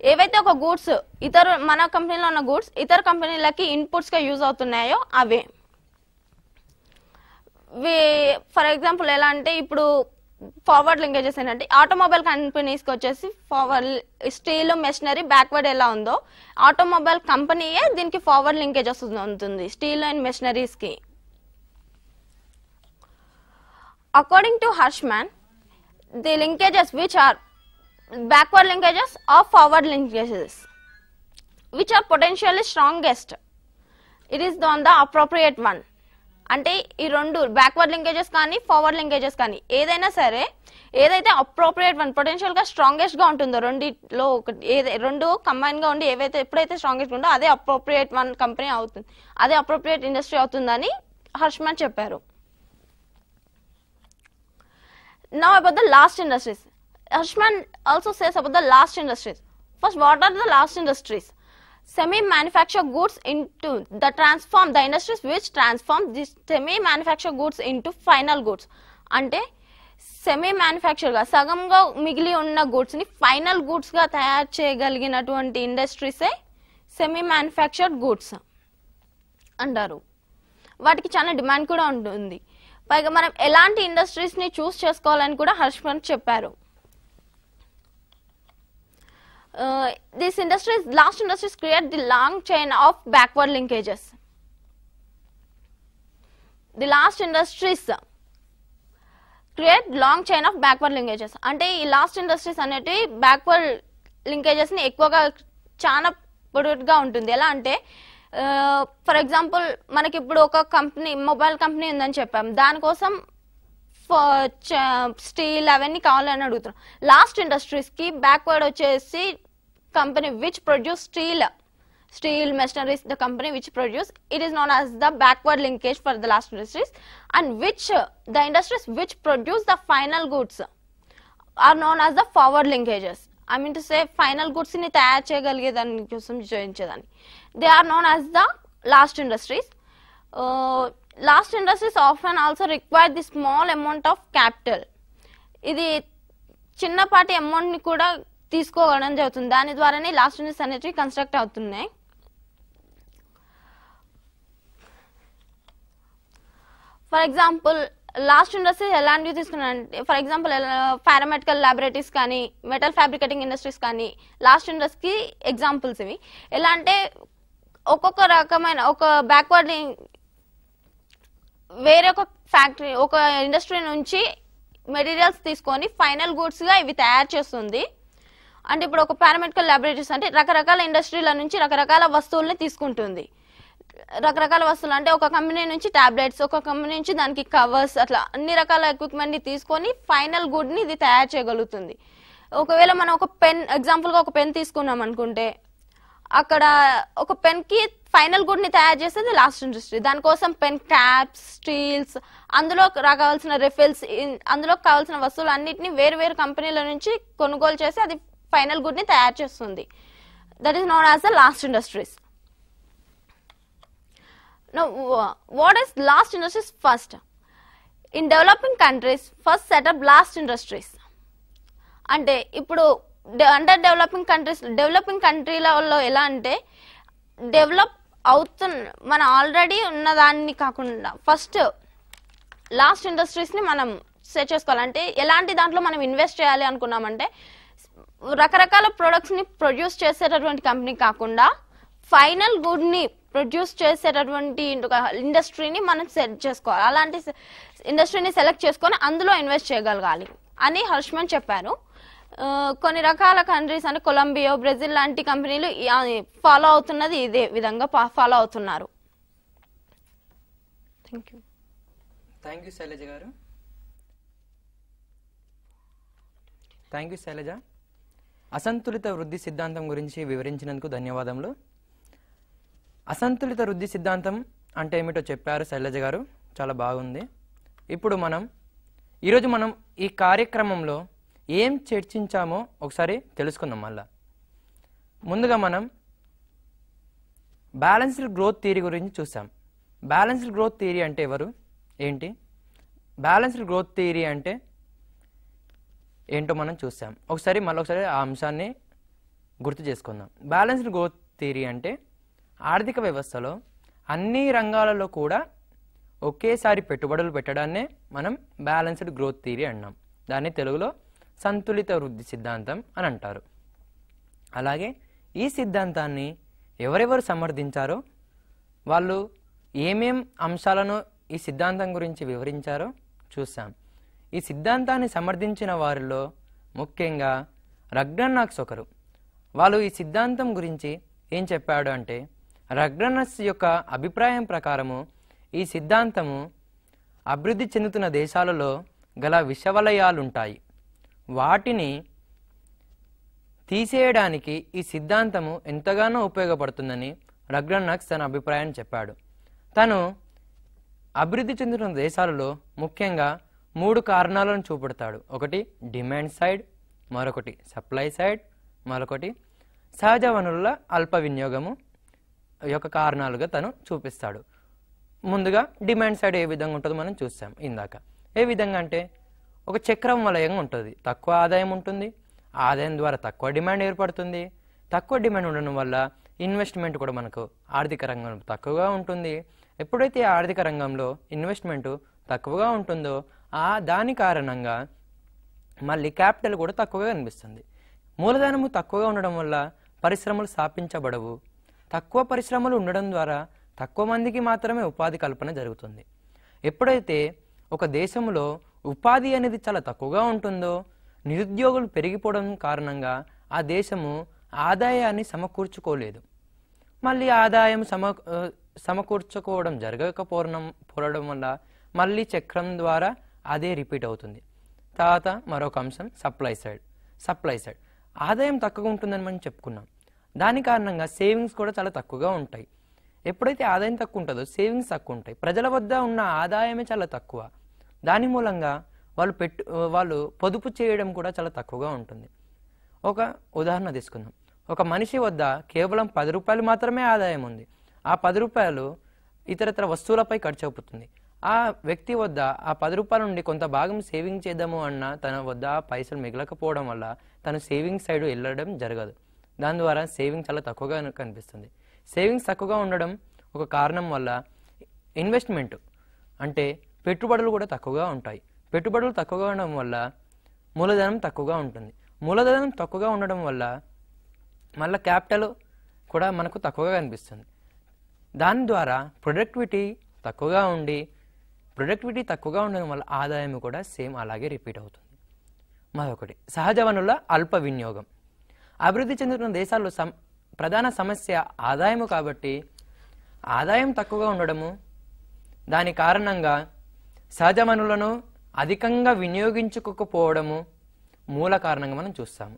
ఏవైతే ఒక goods ఇతర మన కంపెనీలో ఉన్న గూడ్స్ ఇతర కంపెనీలకి ఇన్పుట్స్గా యూజ్ అవుతున్నాయో అవే. ఫర్ ఎగ్జాంపుల్ ఎలా అంటే ఇప్పుడు ఫార్వర్డ్ లింకేజెస్ ఏంటంటే ఆటోమొబైల్ కంపెనీస్కి వచ్చేసి ఫార్వర్డ్ స్టీల్ మెషినరీ బ్యాక్వర్డ్ ఎలా ఉందో ఆటోమొబైల్ కంపెనీయే దీనికి ఫార్వర్డ్ లింకేజ్ ఉంటుంది steel and మెషినరీస్కి. According to Hirschman the linkages which are backward linkages of forward linkages which are potentially strongest it is than the appropriate one అంటే ఈ రెండు backward linkages కానీ forward linkages కానీ ఏదైనా సరే ఏదైతే అప్రోప్రియేట్ వన్ పొటెన్షియల్గా స్ట్రాంగెస్ట్గా ఉంటుందో రెండిట్లో ఒకటి ఏదై రెండు కంబైన్గా ఉండి ఏవైతే ఎప్పుడైతే స్ట్రాంగెస్ట్ ఉందో అదే అప్రోప్రియేట్ వన్ కంపెనీ అవుతుంది. అదే అప్రోప్రియేట్ ఇండస్ట్రీ అవుతుందని హర్ష్మన్ చెప్పారు. Now about the last industries Hirschman also says about the last industries first what are the last industries semi manufactured goods into the transform the industries which transform these semi manufacture goods into final goods. అంటే semi మ్యానుఫ్యాక్చర్గా సగంగా మిగిలి ఉన్న గూడ్స్ని final గూడ్స్గా తయారు చేయగలిగినటువంటి ఇండస్ట్రీసే semi manufactured goods అంటారు. వాటికి చాలా డిమాండ్ కూడా ఉంటుంది. పైగా మనం ఎలాంటి ఇండస్ట్రీస్ని చూస్ చేసుకోవాలని కూడా హర్ష్మన్ చెప్పారు. This industries last industries create the long chain of backward linkages the last industries create long chain of backward linkages అంటే ఈ లాస్ట్ ఇండస్ట్రీస్ అనేటివి బ్యాక్వర్డ్ లింకేజెస్ని ఎక్కువగా చాలా పొడుగుగా ఉంటుంది. ఎలా అంటే uh, ఫర్ ఎగ్జాంపుల్ మనకి ఇప్పుడు ఒక కంపెనీ మొబైల్ కంపెనీ ఉందని చెప్పాం. దానికోసం స్టీల్ అవన్నీ కావాలని అడుగుతున్నాం. లాస్ట్ ఇండస్ట్రీస్కి బ్యాక్వర్డ్ వచ్చేసి company which produce steel steel machineries the company which produce it is known as the backward linkage for the last industries and which uh, the industries which produce the final goods are known as the forward linkages I mean to say final goods ని తయారు చేయగలిగే దాని కోసం చూపించేదాన్ని they are known as the last industries last industries often also require the small amount of capital ఇది చిన్నపాటి amount ని కూడా తీసుకోవడం జరుగుతుంది. దాని ద్వారానే లాస్ట్ యూనిట్స్ అనేవి కన్స్ట్రక్ట్ అవుతున్నాయి. ఫర్ ఎగ్జాంపుల్ లాస్ట్ ఇండస్ట్రీస్ ఎలాంటివి తీసుకున్నారంటే ఫర్ ఎగ్జాంపుల్ పారామెడికల్ ల్యాబొరేటరీస్ కానీ మెటల్ ఫ్యాబ్రికేటింగ్ ఇండస్ట్రీస్ కానీ లాస్ట్ ఇండస్ట్రీకి ఎగ్జాంపుల్స్ ఇవి. ఎలా అంటే ఒక్కొక్క రకమైన ఒక బ్యాక్వర్డ్ వేరే ఒక ఫ్యాక్టరీ ఒక ఇండస్ట్రీ నుంచి మెటీరియల్స్ తీసుకొని ఫైనల్ గూడ్స్గా ఇవి తయారు చేస్తుంది. అంటే ఇప్పుడు ఒక పారామెడికల్ ల్యాబొరేటరీస్ అంటే రకరకాల ఇండస్ట్రీల నుంచి రకరకాల వస్తువుల్ని తీసుకుంటుంది. రకరకాల వస్తువులు అంటే ఒక కంపెనీ నుంచి టాబ్లెట్స్ ఒక కంపెనీ నుంచి దానికి కవర్స్ అట్లా అన్ని రకాల ఎక్విప్మెంట్ని తీసుకొని ఫైనల్ గుడ్ని ఇది తయారు చేయగలుగుతుంది. ఒకవేళ మనం ఒక పెన్ ఎగ్జాంపుల్గా ఒక పెన్ తీసుకున్నాం అనుకుంటే అక్కడ ఒక పెన్కి ఫైనల్ గుడ్ని తయారు చేసేది లాస్ట్ ఇండస్ట్రీ దానికోసం పెన్ క్యాప్స్ స్టీల్స్ అందులో కావాల్సిన రిఫిల్స్ అందులో కావాల్సిన వస్తువులు అన్నిటిని వేరు వేరు కంపెనీల నుంచి కొనుగోలు చేసి అది ఫైనల్ గుడ్ని తయారు చేస్తుంది. That is known as the last industries what is last industries first in developing countries first setup last industries అంటే ఇప్పుడు అండర్ డెవలపింగ్ కంట్రీస్ డెవలపింగ్ కంట్రీలలో ఎలా అంటే డెవలప్ అవుతున్న మన ఆల్రెడీ ఉన్న దాన్ని కాకుండా ఫస్ట్ లాస్ట్ ఇండస్ట్రీస్ని మనం సెట్ చేసుకోవాలి. అంటే ఎలాంటి దాంట్లో మనం ఇన్వెస్ట్ చేయాలి అనుకున్నామంటే రకరకాల ప్రొడక్ట్స్ని ప్రొడ్యూస్ చేసేటటువంటి కంపెనీ కాకుండా ఫైనల్ గుడ్ని ప్రొడ్యూస్ చేసేటటువంటి ఇండస్ట్రీని మనం సెట్ చేసుకోవాలి. అలాంటి ఇండస్ట్రీని సెలెక్ట్ చేసుకొని అందులో ఇన్వెస్ట్ చేయగలగాలి అని హర్ష్మన్ చెప్పారు. కొన్ని రకాల కంట్రీస్ అంటే కొలంబియా బ్రెజిల్ లాంటి కంపెనీలు ఫాలో అవుతున్నది ఇదే విధంగా ఫాలో అవుతున్నారు. Thank you thank you Shailaja గారు. థ్యాంక్ యూ శైలజ అసంతులిత వృద్ధి సిద్ధాంతం గురించి వివరించినందుకు ధన్యవాదములు. అసంతులిత వృద్ధి సిద్ధాంతం అంటే ఏమిటో చెప్పారు శైలజ గారు. చాలా బాగుంది. ఇప్పుడు మనం ఈరోజు మనం ఈ కార్యక్రమంలో ఏం చర్చించామో ఒకసారి తెలుసుకుందాం మళ్ళా. ముందుగా మనం బ్యాలెన్స్డ్ గ్రోత్ థియరీ గురించి చూసాం. బ్యాలెన్స్డ్ గ్రోత్ థియరీ అంటే ఎవరు? ఏంటి? బ్యాలెన్స్డ్ గ్రోత్ థియరీ అంటే ఏంటో మనం చూసాం. ఒకసారి మళ్ళీ ఒకసారి ఆ అంశాన్ని గుర్తు చేసుకుందాం. బ్యాలెన్స్డ్ గ్రోత్ థియరీ అంటే ఆర్థిక వ్యవస్థలో అన్ని రంగాలలో కూడా ఒకేసారి పెట్టుబడులు పెట్టడాన్నే మనం బ్యాలెన్స్డ్ గ్రోత్ థియరీ అన్నాం. దాన్ని తెలుగులో సంతులిత వృద్ధి సిద్ధాంతం అని అంటారు. అలాగే ఈ సిద్ధాంతాన్ని ఎవరెవరు సమర్థించారో వాళ్ళు ఏమేం అంశాలను ఈ సిద్ధాంతం గురించి వివరించారో చూసాం. ఈ సిద్ధాంతాన్ని సమర్థించిన వారిలో ముఖ్యంగా రగ్నన్నాక్స్ ఒకరు. వాళ్ళు ఈ సిద్ధాంతం గురించి ఏం చెప్పాడు అంటే రగ్నన్నస్ యొక్క అభిప్రాయం ప్రకారము ఈ సిద్ధాంతము అభివృద్ధి చెందుతున్న దేశాలలో గల విషవలయాలుంటాయి. వాటిని తీసేయడానికి ఈ సిద్ధాంతము ఎంతగానో ఉపయోగపడుతుందని రగ్రన్నక్స్ తన అభిప్రాయాన్ని చెప్పాడు. తను అభివృద్ధి చెందుతున్న దేశాలలో ముఖ్యంగా మూడు కారణాలను చూపెడతాడు. ఒకటి డిమాండ్ సైడ్ మరొకటి సప్లై సైడ్ మరొకటి సహజ వనరుల అల్ప వినియోగము యొక్క కారణాలుగా తను చూపిస్తాడు. ముందుగా డిమాండ్ సైడ్ ఏ విధంగా ఉంటుందో మనం చూసాం ఇందాక. ఏ విధంగా అంటే ఒక చక్రం వలయంగా ఉంటుంది. తక్కువ ఆదాయం ఉంటుంది. ఆదాయం ద్వారా తక్కువ డిమాండ్ ఏర్పడుతుంది. తక్కువ డిమాండ్ ఉండడం వల్ల ఇన్వెస్ట్మెంట్ కూడా మనకు ఆర్థిక రంగంలో తక్కువగా ఉంటుంది. ఎప్పుడైతే ఆర్థిక రంగంలో ఇన్వెస్ట్మెంట్ తక్కువగా ఉంటుందో ఆ దాని కారణంగా మళ్ళీ క్యాపిటల్ కూడా తక్కువగా కనిపిస్తుంది. మూలధనము తక్కువగా ఉండడం వల్ల పరిశ్రమలు స్థాపించబడవు. తక్కువ పరిశ్రమలు ఉండడం ద్వారా తక్కువ మందికి మాత్రమే ఉపాధి కల్పన జరుగుతుంది. ఎప్పుడైతే ఒక దేశంలో ఉపాధి అనేది చాలా తక్కువగా ఉంటుందో నిరుద్యోగులు పెరిగిపోవడం కారణంగా ఆ దేశము ఆదాయాన్ని సమకూర్చుకోలేదు. మళ్ళీ ఆదాయం సమ సమకూర్చుకోవడం జరగకపోవడం పోవడం వల్ల మళ్ళీ చక్రం ద్వారా అదే రిపీట్ అవుతుంది. తర్వాత మరొక అంశం సప్లై సైడ్ సప్లై సైడ్ ఆదాయం తక్కువగా ఉంటుందని మనం చెప్పుకున్నాం. దాని కారణంగా సేవింగ్స్ కూడా చాలా తక్కువగా ఉంటాయి. ఎప్పుడైతే ఆదాయం తక్కువ ఉంటుందో సేవింగ్స్ తక్కువ ఉంటాయి. ప్రజల వద్ద ఉన్న ఆదాయమే చాలా తక్కువ. దాని మూలంగా వాళ్ళు పెట్టు వాళ్ళు పొదుపు చేయడం కూడా చాలా తక్కువగా ఉంటుంది. ఒక ఉదాహరణ తీసుకుందాం. ఒక మనిషి వద్ద కేవలం పది రూపాయలు మాత్రమే ఆదాయం ఉంది. ఆ పది రూపాయలు ఇతరత్ర వస్తువులపై ఖర్చు అవుతుంది ఆ వ్యక్తి వద్ద ఆ పది రూపాయల నుండి కొంత భాగం సేవింగ్ చేద్దాము అన్న తన వద్ద ఆ పైసలు మిగలకపోవడం వల్ల తను సేవింగ్ సైడ్ వెళ్ళడం జరగదు. దాని ద్వారా సేవింగ్ చాలా తక్కువగా కనిపిస్తుంది. సేవింగ్స్ తక్కువగా ఉండడం ఒక కారణం వల్ల ఇన్వెస్ట్మెంట్ అంటే పెట్టుబడులు కూడా తక్కువగా ఉంటాయి. పెట్టుబడులు తక్కువగా ఉండడం వల్ల మూలధనం తక్కువగా ఉంటుంది. మూలధనం తక్కువగా ఉండడం వల్ల మళ్ళీ క్యాపిటల్ కూడా మనకు తక్కువగా కనిపిస్తుంది. దాని ద్వారా ప్రొడక్టివిటీ తక్కువగా ఉండి ప్రొడక్టివిటీ తక్కువగా ఉండడం వల్ల ఆదాయం కూడా సేమ్ అలాగే రిపీట్ అవుతుంది. మరొకటి సహజ వనరుల అల్ప వినియోగం. అభివృద్ధి చెందుతున్న దేశాల్లో సమ ప్రధాన సమస్య ఆదాయము కాబట్టి ఆదాయం తక్కువగా ఉండడము. దాని కారణంగా సహజ వనరులను అధికంగా వినియోగించుకోకపోవడము మూల కారణంగా మనం చూస్తాము.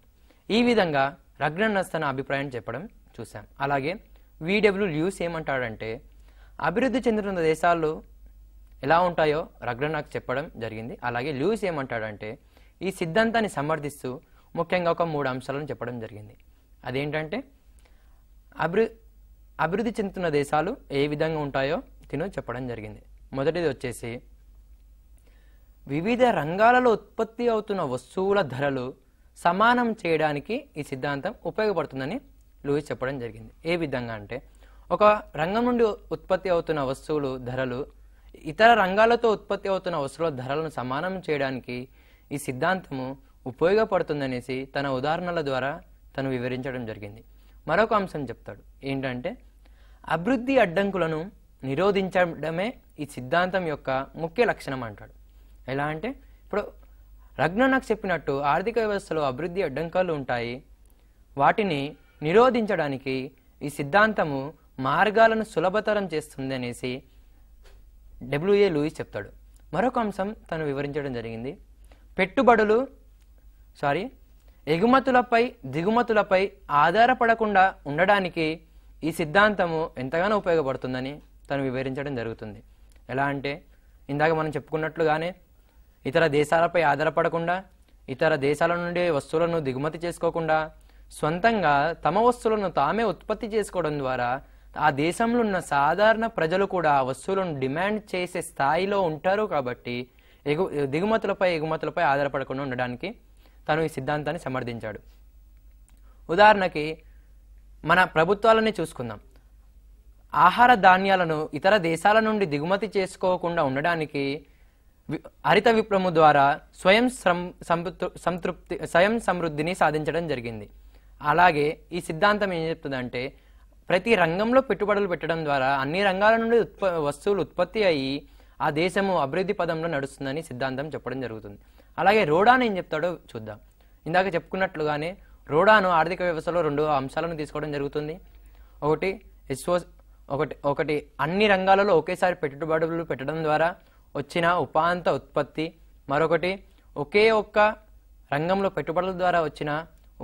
ఈ విధంగా రగ్నన్నస్ తన అభిప్రాయం చెప్పడం చూసాం అలాగే విడబ్ల్యూ ల్యూస్ ఏమంటాడంటే అభివృద్ధి చెందుతున్న దేశాల్లో ఎలా ఉంటాయో రగ్న నాకు చెప్పడం జరిగింది. అలాగే లూయిస్ ఏమంటాడంటే ఈ సిద్ధాంతాన్ని సమర్థిస్తూ ముఖ్యంగా ఒక మూడు అంశాలను చెప్పడం జరిగింది. అదేంటంటే అభివృ అభివృద్ధి చెందుతున్న దేశాలు ఏ విధంగా ఉంటాయో తిను చెప్పడం జరిగింది. మొదటిది వచ్చేసి వివిధ రంగాలలో ఉత్పత్తి అవుతున్న వస్తువుల ధరలు సమానం చేయడానికి ఈ సిద్ధాంతం ఉపయోగపడుతుందని లూయిస్ చెప్పడం జరిగింది. ఏ విధంగా అంటే ఒక రంగం నుండి ఉత్పత్తి అవుతున్న వస్తువులు ధరలు ఇతర రంగాలతో ఉత్పత్తి అవుతున్న వస్తువుల ధరలను సమానం చేయడానికి ఈ సిద్ధాంతము ఉపయోగపడుతుందనేసి తన ఉదాహరణల ద్వారా తను వివరించడం జరిగింది. మరొక అంశం చెప్తాడు. ఏంటంటే అభివృద్ధి అడ్డంకులను నిరోధించడమే ఈ సిద్ధాంతం యొక్క ముఖ్య లక్షణం అంటాడు. ఎలా అంటే ఇప్పుడు రగ్న నాకు చెప్పినట్టు ఆర్థిక వ్యవస్థలో అభివృద్ధి అడ్డంకాలు ఉంటాయి. వాటిని నిరోధించడానికి ఈ సిద్ధాంతము మార్గాలను సులభతరం చేస్తుంది అనేసి డబ్ల్యూఏ లూయిస్ చెప్తాడు. మరొక అంశం తను వివరించడం జరిగింది. పెట్టుబడులు సారీ ఎగుమతులపై దిగుమతులపై ఆధారపడకుండా ఉండడానికి ఈ సిద్ధాంతము ఎంతగానో ఉపయోగపడుతుందని తను వివరించడం జరుగుతుంది. ఎలా అంటే ఇందాక మనం చెప్పుకున్నట్లుగానే ఇతర దేశాలపై ఆధారపడకుండా ఇతర దేశాల నుండి వస్తువులను దిగుమతి చేసుకోకుండా స్వంతంగా తమ వస్తువులను తామే ఉత్పత్తి చేసుకోవడం ద్వారా ఆ దేశంలో ఉన్న సాధారణ ప్రజలు కూడా ఆ వస్తువులను డిమాండ్ చేసే స్థాయిలో ఉంటారు కాబట్టి ఎగు దిగుమతులపై ఎగుమతులపై ఆధారపడకుండా ఉండడానికి తను ఈ సిద్ధాంతాన్ని సమర్థించాడు. ఉదాహరణకి మన ప్రభుత్వాలని చూసుకుందాం. ఆహార ధాన్యాలను ఇతర దేశాల నుండి దిగుమతి చేసుకోకుండా ఉండడానికి హరిత విప్లవము ద్వారా స్వయం సంతృప్తి స్వయం సమృద్ధిని సాధించడం జరిగింది. అలాగే ఈ సిద్ధాంతం ఏం చెప్తుందంటే ప్రతి రంగంలో పెట్టుబడులు పెట్టడం ద్వారా అన్ని రంగాల నుండి ఉత్ప వస్తువులు ఉత్పత్తి అయ్యి ఆ దేశము అభివృద్ధి పదంలో నడుస్తుందని సిద్ధాంతం చెప్పడం జరుగుతుంది. అలాగే రోడాన్ ఏం చెప్తాడో చూద్దాం. ఇందాక చెప్పుకున్నట్లుగానే రోడాను ఆర్థిక వ్యవస్థలో రెండు అంశాలను తీసుకోవడం జరుగుతుంది. ఒకటి ఎస్ఓ ఒకటి ఒకటి అన్ని రంగాలలో ఒకేసారి పెట్టుబడులు పెట్టడం ద్వారా వచ్చిన ఉపాంత ఉత్పత్తి. మరొకటి ఒకే ఒక్క రంగంలో పెట్టుబడుల ద్వారా వచ్చిన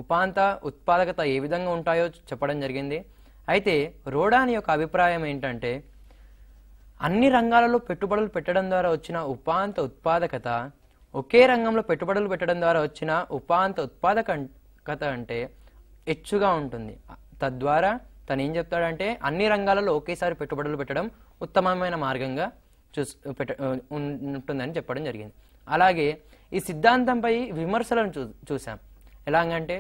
ఉపాంత ఉత్పాదకత ఏ విధంగా ఉంటాయో చెప్పడం జరిగింది. అయితే రోడాని యొక్క అభిప్రాయం ఏంటంటే అన్ని రంగాలలో పెట్టుబడులు పెట్టడం ద్వారా వచ్చిన ఉపాంత ఉత్పాదకత ఒకే రంగంలో పెట్టుబడులు పెట్టడం ద్వారా వచ్చిన ఉపాంత ఉత్పాదకత అంటే హెచ్చుగా ఉంటుంది. తద్వారా తను ఏం చెప్తాడంటే అన్ని రంగాలలో ఒకేసారి పెట్టుబడులు పెట్టడం ఉత్తమమైన మార్గంగా చూస్ పెట్ట ఉంటుందని చెప్పడం జరిగింది. అలాగే ఈ సిద్ధాంతంపై విమర్శలను చూ చూసాం ఎలాగంటే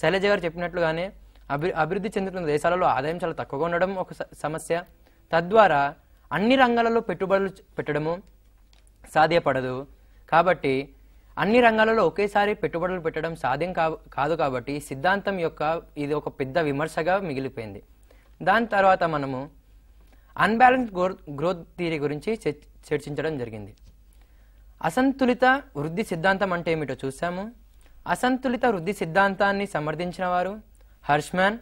శైలజ గారు చెప్పినట్లుగానే అభి అభివృద్ధి చెందుతున్న దేశాలలో ఆదాయం చాలా తక్కువగా ఉండడం ఒక సమస్య. తద్వారా అన్ని రంగాలలో పెట్టుబడులు పెట్టడము సాధ్యపడదు. కాబట్టి అన్ని రంగాలలో ఒకేసారి పెట్టుబడులు పెట్టడం సాధ్యం కా కాదు కాబట్టి సిద్ధాంతం యొక్క ఇది ఒక పెద్ద విమర్శగా మిగిలిపోయింది. దాని తర్వాత మనము అన్బ్యాలెన్స్ గ్రోత్ గ్రోత్ థియరీ గురించి చర్చించడం జరిగింది. అసంతులిత వృద్ధి సిద్ధాంతం అంటే ఏమిటో చూసాము అసంతులిత వృద్ధి సిద్ధాంతాన్ని సమర్థించిన వారు హర్ష్మ్యాన్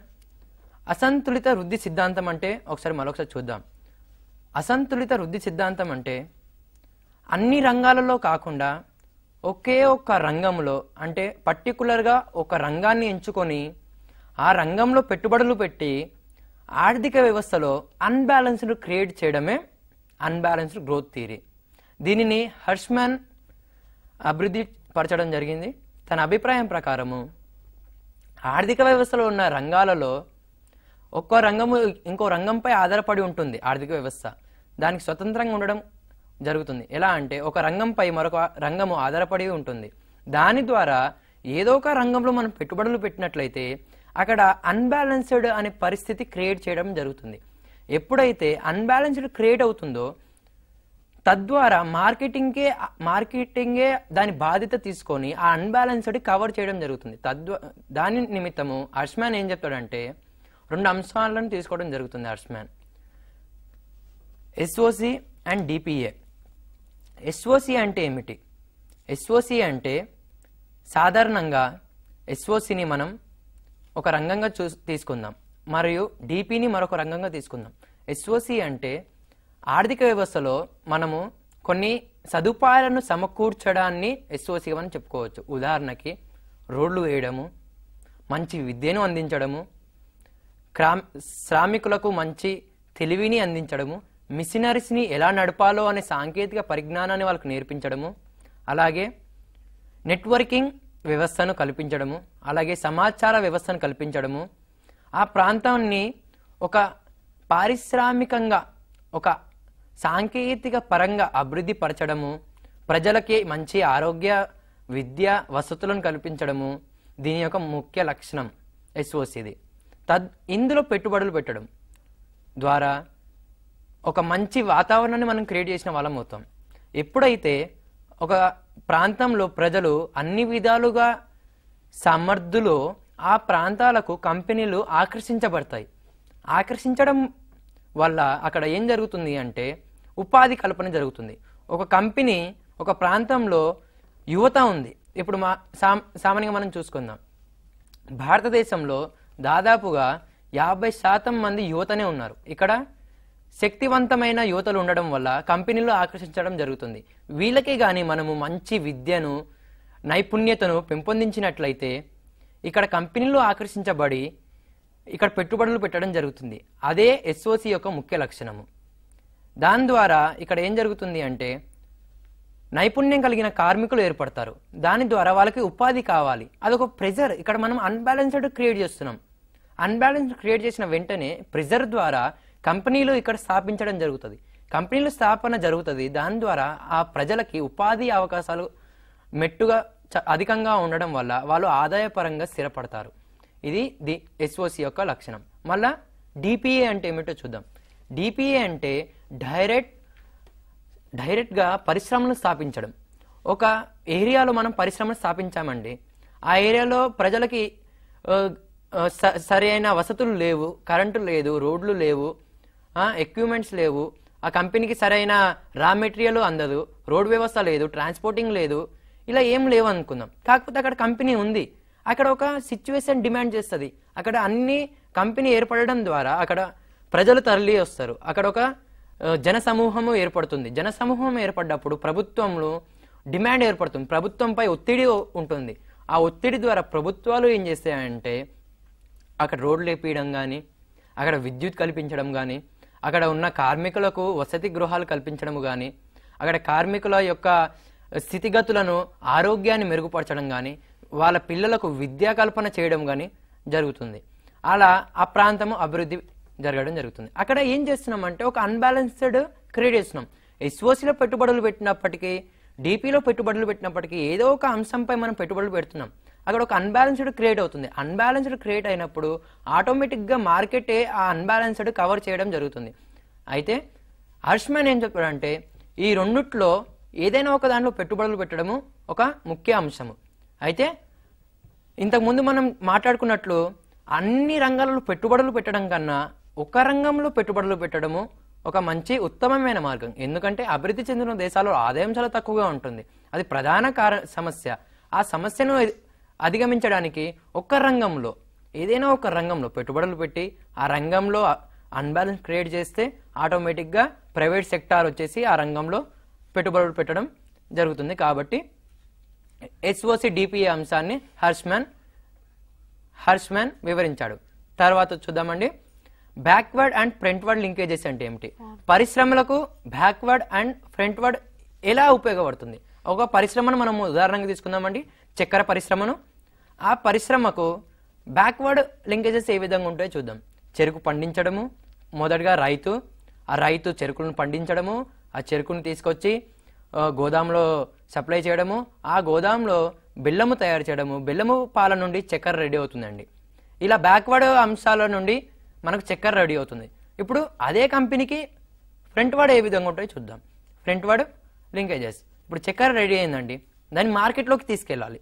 అసంతులిత వృద్ధి సిద్ధాంతం అంటే ఒకసారి మరొకసారి చూద్దాం. అసంతులిత వృద్ధి సిద్ధాంతం అంటే అన్ని రంగాలలో కాకుండా ఒకే ఒక్క రంగంలో అంటే పర్టికులర్గా ఒక రంగాన్ని ఎంచుకొని ఆ రంగంలో పెట్టుబడులు పెట్టి ఆర్థిక వ్యవస్థలో అన్బ్యాలెన్స్డ్ క్రియేట్ చేయడమే అన్బ్యాలెన్స్డ్ గ్రోత్ థియరీ. దీనిని హర్ష్మ్యాన్ అభివృద్ధి పరచడం జరిగింది. తన అభిప్రాయం ప్రకారము ఆర్థిక వ్యవస్థలో ఉన్న రంగాలలో ఒక్కో రంగము ఇంకో రంగంపై ఆధారపడి ఉంటుంది ఆర్థిక వ్యవస్థ. దానికి స్వతంత్రంగా ఉండడం జరుగుతుంది. ఎలా అంటే ఒక రంగంపై మరొక రంగము ఆధారపడి ఉంటుంది. దాని ద్వారా ఏదో ఒక రంగంలో మనం పెట్టుబడులు పెట్టినట్లయితే అక్కడ అన్బ్యాలెన్స్డ్ అనే పరిస్థితి క్రియేట్ చేయడం జరుగుతుంది. ఎప్పుడైతే అన్బ్యాలెన్స్డ్ క్రియేట్ అవుతుందో తద్వారా మార్కెటింగ్కే మార్కెటింగే దాని బాధ్యత తీసుకొని ఆ అన్బ్యాలెన్స్డ్ కవర్ చేయడం జరుగుతుంది. తద్వా దాని నిమిత్తము హర్ష్మ్యాన్ ఏం చెప్తాడంటే రెండు అంశాలను తీసుకోవడం జరుగుతుంది Hirschman SOC and DPA. SOC అంటే ఏమిటి? ఎస్ఓసి అంటే సాధారణంగా ఎస్ఓసిని మనం ఒక రంగంగా చూ తీసుకుందాం. మరియు డిపిని మరొక రంగంగా తీసుకుందాం. ఎస్ఓసి అంటే ఆర్థిక వ్యవస్థలో మనము కొన్ని సదుపాయాలను సమకూర్చడాన్ని ఎస్ఓసిగా మనం చెప్పుకోవచ్చు. ఉదాహరణకి రోడ్లు వేయడము మంచి విద్యను అందించడము క్రామ్ శ్రామికులకు మంచి తెలివిని అందించడము మిషనరీస్ని ఎలా నడపాలో అనే సాంకేతిక పరిజ్ఞానాన్ని వాళ్ళకు నేర్పించడము అలాగే నెట్వర్కింగ్ వ్యవస్థను కల్పించడము అలాగే సమాచార వ్యవస్థను కల్పించడము. ఆ ప్రాంతాన్ని ఒక పారిశ్రామికంగా ఒక సాంకేతిక పరంగా అభివృద్ధి పరచడము ప్రజలకి మంచి ఆరోగ్య విద్య వసతులను కల్పించడము దీని యొక్క ముఖ్య లక్షణం ఎస్ఓసిది తద్ ఇందులో పెట్టుబడులు పెట్టడం ద్వారా ఒక మంచి వాతావరణాన్ని మనం క్రియేట్ చేసిన వాళ్ళం అవుతాం. ఎప్పుడైతే ఒక ప్రాంతంలో ప్రజలు అన్ని విధాలుగా సమర్థులు ఆ ప్రాంతాలకు కంపెనీలు ఆకర్షించబడతాయి. ఆకర్షించడం వల్ల అక్కడ ఏం జరుగుతుంది అంటే ఉపాధి కల్పన జరుగుతుంది. ఒక కంపెనీ ఒక ప్రాంతంలో యువత ఉంది. ఇప్పుడు మా సామ్ సామాన్యంగా మనం చూసుకుందాం. భారతదేశంలో దాదాపుగా యాభై శాతం మంది యువతనే ఉన్నారు. ఇక్కడ శక్తివంతమైన యువతలు ఉండడం వల్ల కంపెనీలు ఆకర్షించడం జరుగుతుంది. వీళ్ళకే కానీ మనము మంచి విద్యను నైపుణ్యతను పెంపొందించినట్లయితే ఇక్కడ కంపెనీలు ఆకర్షించబడి ఇక్కడ పెట్టుబడులు పెట్టడం జరుగుతుంది. అదే ఎస్ఓసి యొక్క ముఖ్య లక్షణము. దాని ద్వారా ఇక్కడ ఏం జరుగుతుంది అంటే నైపుణ్యం కలిగిన కార్మికులు ఏర్పడతారు. దాని ద్వారా వాళ్ళకి ఉపాధి కావాలి. అదొక ప్రెజర్. ఇక్కడ మనం అన్బ్యాలెన్స్డ్ క్రియేట్ చేస్తున్నాం. అన్బ్యాలెన్స్ క్రియేట్ చేసిన వెంటనే ప్రెజర్ ద్వారా కంపెనీలు ఇక్కడ స్థాపించడం జరుగుతుంది. కంపెనీలు స్థాపన జరుగుతుంది. దాని ద్వారా ఆ ప్రజలకి ఉపాధి అవకాశాలు మెట్టుగా చ- అధికంగా ఉండడం వల్ల వాళ్ళు ఆదాయపరంగా స్థిరపడతారు. ఇది ది ఎస్ఓసి యొక్క లక్షణం. మళ్ళా డిపిఏ అంటే ఏమిటో చూద్దాం. డిపిఏ అంటే డైరెక్ట్ డైరెక్ట్గా పరిశ్రమలు స్థాపించడం. ఒక ఏరియాలో మనం పరిశ్రమలు స్థాపించామండి. ఆ ఏరియాలో ప్రజలకి సరైన వసతులు లేవు కరెంటు లేదు రోడ్లు లేవు ఎక్విప్మెంట్స్ లేవు. ఆ కంపెనీకి సరైన రా మెటీరియల్ అందదు రోడ్ వ్యవస్థ లేదు ట్రాన్స్పోర్టింగ్ లేదు ఇలా ఏం లేవు అనుకుందాం. కాకపోతే అక్కడ కంపెనీ ఉంది. అక్కడ ఒక సిచ్యువేషన్ డిమాండ్ చేస్తుంది. అక్కడ అన్ని కంపెనీ ఏర్పడడం ద్వారా అక్కడ ప్రజలు తరలి వస్తారు. అక్కడ ఒక జనసమూహము జన సమూహము ఏర్పడుతుంది. జన సమూహం ఏర్పడ్డప్పుడు ప్రభుత్వంలో డిమాండ్ ఏర్పడుతుంది. ప్రభుత్వంపై ఒత్తిడి ఉంటుంది. ఆ ఒత్తిడి ద్వారా ప్రభుత్వాలు ఏం చేస్తాయంటే అక్కడ రోడ్లు వేపించడం కానీ అక్కడ విద్యుత్ కల్పించడం కానీ అక్కడ ఉన్న కార్మికులకు వసతి గృహాలు కల్పించడం కానీ అక్కడ కార్మికుల యొక్క స్థితిగతులను ఆరోగ్యాన్ని మెరుగుపరచడం కానీ వాళ్ళ పిల్లలకు విద్యా కల్పన చేయడం కానీ జరుగుతుంది. అలా ఆ ప్రాంతము అభివృద్ధి జరగడం జరుగుతుంది. అక్కడ ఏం చేస్తున్నామంటే ఒక అన్బ్యాలెన్స్డ్ క్రియేట్ చేస్తున్నాం. ఎస్ఓసిలో పెట్టుబడులు పెట్టినప్పటికీ డీపీలో పెట్టుబడులు పెట్టినప్పటికీ ఏదో ఒక అంశంపై మనం పెట్టుబడులు పెడుతున్నాం. అక్కడ ఒక అన్బ్యాలెన్స్డ్ క్రియేట్ అవుతుంది. అన్బ్యాలెన్స్డ్ క్రియేట్ అయినప్పుడు ఆటోమేటిక్గా మార్కెటే ఆ అన్బ్యాలెన్స్డ్ కవర్ చేయడం జరుగుతుంది. అయితే హర్ష్మన్ ఏం చెప్పాడంటే ఈ రెండిట్లో ఏదైనా ఒక దాంట్లో పెట్టుబడులు పెట్టడము ఒక ముఖ్య అంశము. అయితే ఇంతకుముందు మనం మాట్లాడుకున్నట్లు అన్ని రంగాలలో పెట్టుబడులు పెట్టడం కన్నా ఒక రంగంలో పెట్టుబడులు పెట్టడము ఒక మంచి ఉత్తమమైన మార్గం. ఎందుకంటే అభివృద్ధి చెందిన దేశాల్లో ఆదాయం చాలా తక్కువగా ఉంటుంది. అది ప్రధాన కార సమస్య. ఆ సమస్యను అధిగమించడానికి ఒక్క రంగంలో ఏదైనా ఒక రంగంలో పెట్టుబడులు పెట్టి ఆ రంగంలో అన్బ్యాలెన్స్ క్రియేట్ చేస్తే ఆటోమేటిక్గా ప్రైవేట్ సెక్టార్ వచ్చేసి ఆ రంగంలో పెట్టుబడులు పెట్టడం జరుగుతుంది. కాబట్టి ఎస్ఓసి డిపిఏ అంశాన్ని హర్ష్మ్యాన్ హర్ష్మ్యాన్ వివరించాడు. తర్వాత చూద్దామండి. బ్యాక్వర్డ్ అండ్ ఫ్రంట్వర్డ్ లింకేజెస్ అంటే ఏమిటి? పరిశ్రమలకు బ్యాక్వర్డ్ అండ్ ఫ్రంట్వర్డ్ ఎలా ఉపయోగపడుతుంది? ఒక పరిశ్రమను మనం ఉదాహరణగా తీసుకుందామండి. చక్కెర పరిశ్రమను. ఆ పరిశ్రమకు బ్యాక్వర్డ్ లింకేజెస్ ఏ విధంగా ఉంటాయో చూద్దాం. చెరుకు పండించడము మొదటగా రైతు. ఆ రైతు చెరుకులను పండించడము ఆ చెరుకును తీసుకొచ్చి గోదాంలో సప్లై చేయడము ఆ గోదాంలో బెల్లము తయారు చేయడము బెల్లము పాల నుండి చక్కెర రెడీ అవుతుందండి. ఇలా బ్యాక్వర్డ్ అంశాల నుండి మనకు చక్కెర రెడీ అవుతుంది. ఇప్పుడు అదే కంపెనీకి ఫ్రంట్ వాడు ఏ విధంగా ఉంటాయో చూద్దాం. ఫ్రంట్ వాడు లింకేజెస్. ఇప్పుడు చక్కెర రెడీ అయిందండి. దాన్ని మార్కెట్లోకి తీసుకెళ్ళాలి.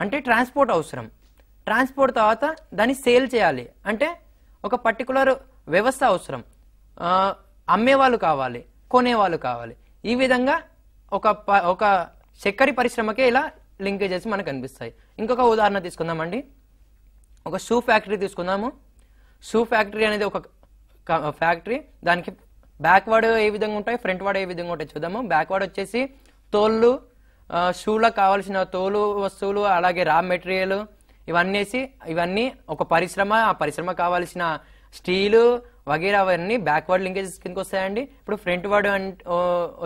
అంటే ట్రాన్స్పోర్ట్ అవసరం. ట్రాన్స్పోర్ట్ తర్వాత దాన్ని సేల్ చేయాలి. అంటే ఒక పర్టికులర్ వ్యవస్థ అవసరం. అమ్మేవాళ్ళు కావాలి కొనేవాళ్ళు కావాలి. ఈ విధంగా ఒక ప- ఒక చక్కెర పరిశ్రమకే ఇలా లింకేజెస్ మనకు అనిపిస్తాయి. ఇంకొక ఉదాహరణ తీసుకుందామండి. ఒక షూ ఫ్యాక్టరీ తీసుకుందాము. షూ ఫ్యాక్టరీ అనేది ఒక ఫ్యాక్టరీ దానికి బ్యాక్వర్డ్ ఏ విధంగా ఉంటాయి ఫ్రంట్ వార్డ్ ఏ విధంగా ఉంటాయి చూద్దాము. బ్యాక్వర్డ్ వచ్చేసి తోళ్ళు షూలో షూలకు కావాల్సిన తోలు వస్తువులు అలాగే రా మెటీరియల్ ఇవన్నీ ఇవన్నీ ఒక పరిశ్రమ ఆ పరిశ్రమ కావాల్సిన స్టీలు వగేరా అవన్నీ బ్యాక్వర్డ్ లింకేజెస్ కిందకి వస్తాయండి. ఇప్పుడు ఫ్రంట్ వర్డ్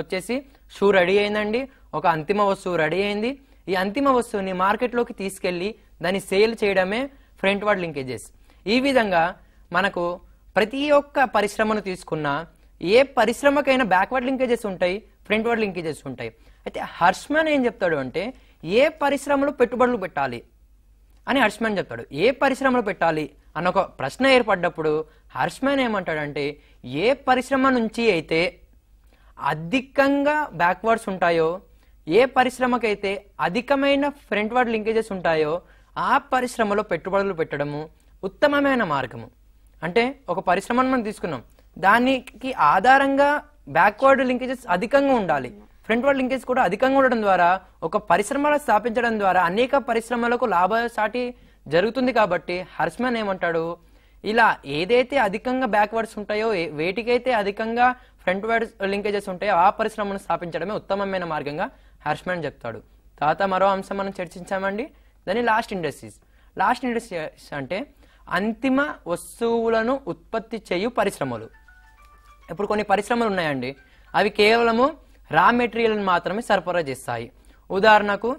వచ్చేసి షూ రెడీ అయిందండి. ఒక అంతిమ వస్తువు రెడీ అయింది. ఈ అంతిమ వస్తువుని మార్కెట్లోకి తీసుకెళ్ళి దాన్ని సేల్ చేయడమే ఫ్రంట్ వర్డ్ లింకేజెస్ ఈ విధంగా మనకు ప్రతి ఒక్క పరిశ్రమను తీసుకున్నా ఏ పరిశ్రమకైనా బ్యాక్వర్డ్ లింకేజెస్ ఉంటాయి ఫ్రంట్ వర్డ్ లింకేజెస్ ఉంటాయి. అయితే హర్ష్మన్ ఏం చెప్తాడు అంటే ఏ పరిశ్రమలో పెట్టుబడులు పెట్టాలి అని హర్ష్మన్ చెప్తాడు. ఏ పరిశ్రమలు పెట్టాలి అన్న ఒక ప్రశ్న ఏర్పడ్డప్పుడు హర్ష్మన్ ఏమంటాడంటే ఏ పరిశ్రమ నుంచి అయితే అధికంగా బ్యాక్వర్డ్స్ ఉంటాయో ఏ పరిశ్రమకైతే అధికమైన ఫ్రంట్ వర్డ్ లింకేజెస్ ఉంటాయో ఆ పరిశ్రమలో పెట్టుబడులు పెట్టడము ఉత్తమమైన మార్గము. అంటే ఒక పరిశ్రమను మనం తీసుకున్నాం. దానికి ఆధారంగా బ్యాక్వర్డ్ లింకేజెస్ అధికంగా ఉండాలి. ఫ్రంట్ వర్డ్ లింకేజ్ కూడా అధికంగా ఉండడం ద్వారా ఒక పరిశ్రమలు స్థాపించడం ద్వారా అనేక పరిశ్రమలకు లాభసాటి జరుగుతుంది కాబట్టి హర్ష్మన్ ఏమంటాడు? ఇలా ఏదైతే అధికంగా బ్యాక్వర్డ్స్ ఉంటాయో వేటికైతే అధికంగా ఫ్రంట్ వర్డ్ లింకేజెస్ ఉంటాయో ఆ పరిశ్రమను స్థాపించడమే ఉత్తమమైన మార్గంగా హర్ష్మన్ చెప్తాడు. తర్వాత మరో అంశం మనం చర్చించామండి. దాని లాస్ట్ ఇండస్ట్రీస్ లాస్ట్ ఇండస్ట్రీస్ అంటే అంతిమ వస్తువులను ఉత్పత్తి చేయు పరిశ్రమలు. ఇప్పుడు కొన్ని పరిశ్రమలు ఉన్నాయండి. అవి కేవలము రా మెటీరియల్ని మాత్రమే సరఫరా చేస్తాయి. ఉదాహరణకు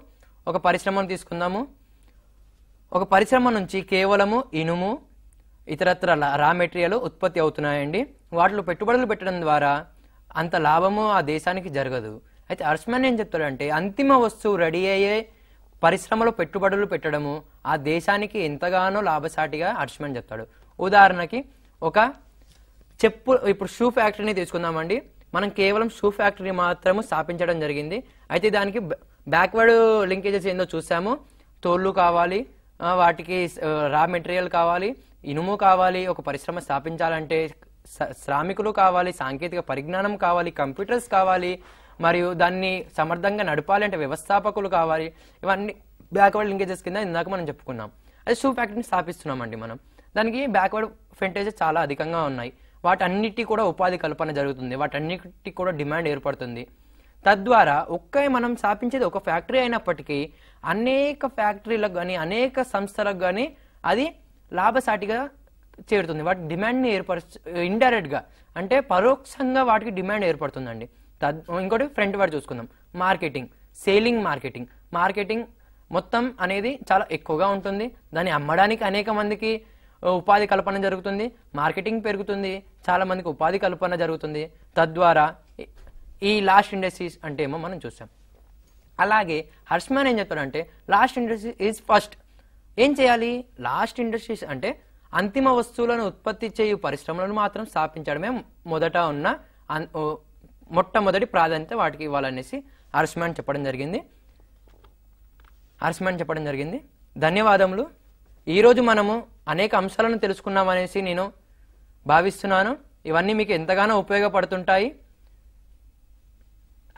ఒక పరిశ్రమను తీసుకుందాము. ఒక పరిశ్రమ నుంచి కేవలము ఇనుము ఇతరత్ర రా మెటీరియల్ ఉత్పత్తి అవుతున్నాయండి. వాటిలో పెట్టుబడులు పెట్టడం ద్వారా అంత లాభము ఆ దేశానికి జరగదు. అయితే అర్స్మన్ ఏం చెప్తాడంటే అంతిమ వస్తువు రెడీ అయ్యే పరిశ్రమలో పెట్టుబడులు పెట్టడము ఆ దేశానికి ఎంతగానో లాభసాటిగా హర్ష్మన్ చెప్తాడు. ఉదాహరణకి ఒక చెప్పు ఇప్పుడు షూ ఫ్యాక్టరీని తీసుకుందామండి. మనం కేవలం షూ ఫ్యాక్టరీ మాత్రము స్థాపించడం జరిగింది. అయితే దానికి బ్యాక్వర్డ్ లింకేజెస్ ఏందో చూసాము. తోళ్ళు కావాలి వాటికి రా మెటీరియల్ కావాలి ఇనుము కావాలి ఒక పరిశ్రమ స్థాపించాలంటే శ్రామికులు కావాలి సాంకేతిక పరిజ్ఞానం కావాలి కంప్యూటర్స్ కావాలి మరియు దాన్ని సమర్థంగా నడపాలి అంటే వ్యవస్థాపకులు కావాలి. ఇవన్నీ బ్యాక్వర్డ్ లింకేజెస్ కింద ఇందాక మనం చెప్పుకున్నాం. అది షూ ఫ్యాక్టరీని స్థాపిస్తున్నామండి మనం. దానికి బ్యాక్వర్డ్ ఫ్రంటేజెస్ చాలా అధికంగా ఉన్నాయి. వాటన్నిటి కూడా ఉపాధి కల్పన జరుగుతుంది. వాటన్నిటి కూడా డిమాండ్ ఏర్పడుతుంది. తద్వారా ఒక్కే మనం స్థాపించేది ఒక ఫ్యాక్టరీ అయినప్పటికీ అనేక ఫ్యాక్టరీలకు కానీ అనేక సంస్థలకు కానీ అది లాభసాటిగా చేరుతుంది. వాటి డిమాండ్ని ఏర్పరచు ఇండైరెక్ట్గా అంటే పరోక్షంగా వాటికి డిమాండ్ ఏర్పడుతుందండి. అండి ఇంకోటి ఫ్రంట్ వాడు చూసుకుందాం. Marketing selling marketing. మార్కెటింగ్ మొత్తం అనేది చాలా ఎక్కువగా ఉంటుంది. దాన్ని అమ్మడానికి అనేక మందికి ఉపాధి కల్పన జరుగుతుంది. మార్కెటింగ్ పెరుగుతుంది. చాలా మందికి ఉపాధి కల్పన జరుగుతుంది. తద్వారా ఈ- లాస్ట్ ఇండస్ట్రీస్ అంటే ఏమో మనం చూసాం. అలాగే హర్ష్మాన్ ఏం చెప్తాడంటే లాస్ట్ ఇండస్ట్రీ ఈజ్ ఫస్ట్. ఏం చేయాలి? లాస్ట్ ఇండస్ట్రీస్ అంటే అంతిమ వస్తువులను ఉత్పత్తి చేయు పరిశ్రమలను మాత్రం స్థాపించడమే మొదట ఉన్న అన్- మొట్టమొదటి ప్రాధాన్యత వాటికి ఇవ్వాలనేసి అరస్మాన్ చెప్పడం జరిగింది. అరస్మాన్ చెప్పడం జరిగింది. ధన్యవాదములు. ఈరోజు మనము అనేక అంశాలను తెలుసుకున్నామనేసి నేను భావిస్తున్నాను. ఇవన్నీ మీకు ఎంతగానో ఉపయోగపడుతుంటాయి.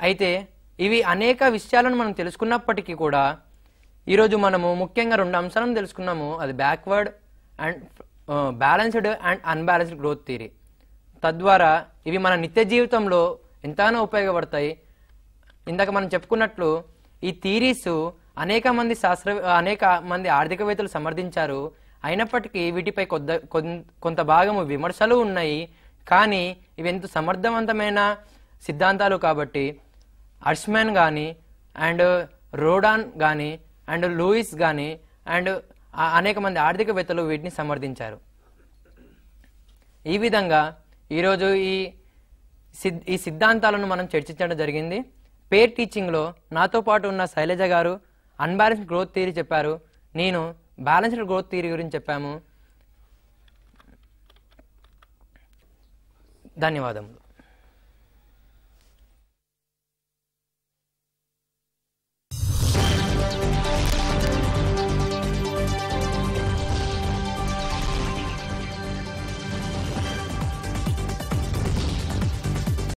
అయితే ఇవి అనేక విషయాలను మనం తెలుసుకున్నప్పటికీ కూడా ఈరోజు మనము ముఖ్యంగా రెండు అంశాలను తెలుసుకున్నాము. అది backward and balanced and unbalanced growth theory తద్వారా ఇవి మన నిత్య జీవితంలో ఎంతగానో ఉపయోగపడతాయి. ఇందాక మనం చెప్పుకున్నట్లు ఈ థీరీస్ అనేక మంది శాస్త్ర అనేక మంది ఆర్థికవేత్తలు సమర్థించారు. అయినప్పటికీ వీటిపై కొద్ద కొంత భాగము విమర్శలు ఉన్నాయి. కానీ ఇవి ఎంత సమర్థవంతమైన సిద్ధాంతాలు కాబట్టి అర్ష్మాన్ కానీ అండ్ రోడాన్ కానీ అండ్ లూయిస్ కానీ అండ్ అనేక మంది ఆర్థికవేత్తలు వీటిని సమర్థించారు. ఈ విధంగా ఈరోజు ఈ ఈ సిద్ధాంతాలను మనం చర్చించడం జరిగింది. పేర్ టీచింగ్లో నాతో పాటు ఉన్న శైలజ గారు అన్బ్యాలెన్స్డ్ గ్రోత్ థియరీ చెప్పారు. నేను బ్యాలెన్స్డ్ గ్రోత్ థియరీ గురించి చెప్పాము. ధన్యవాదములు.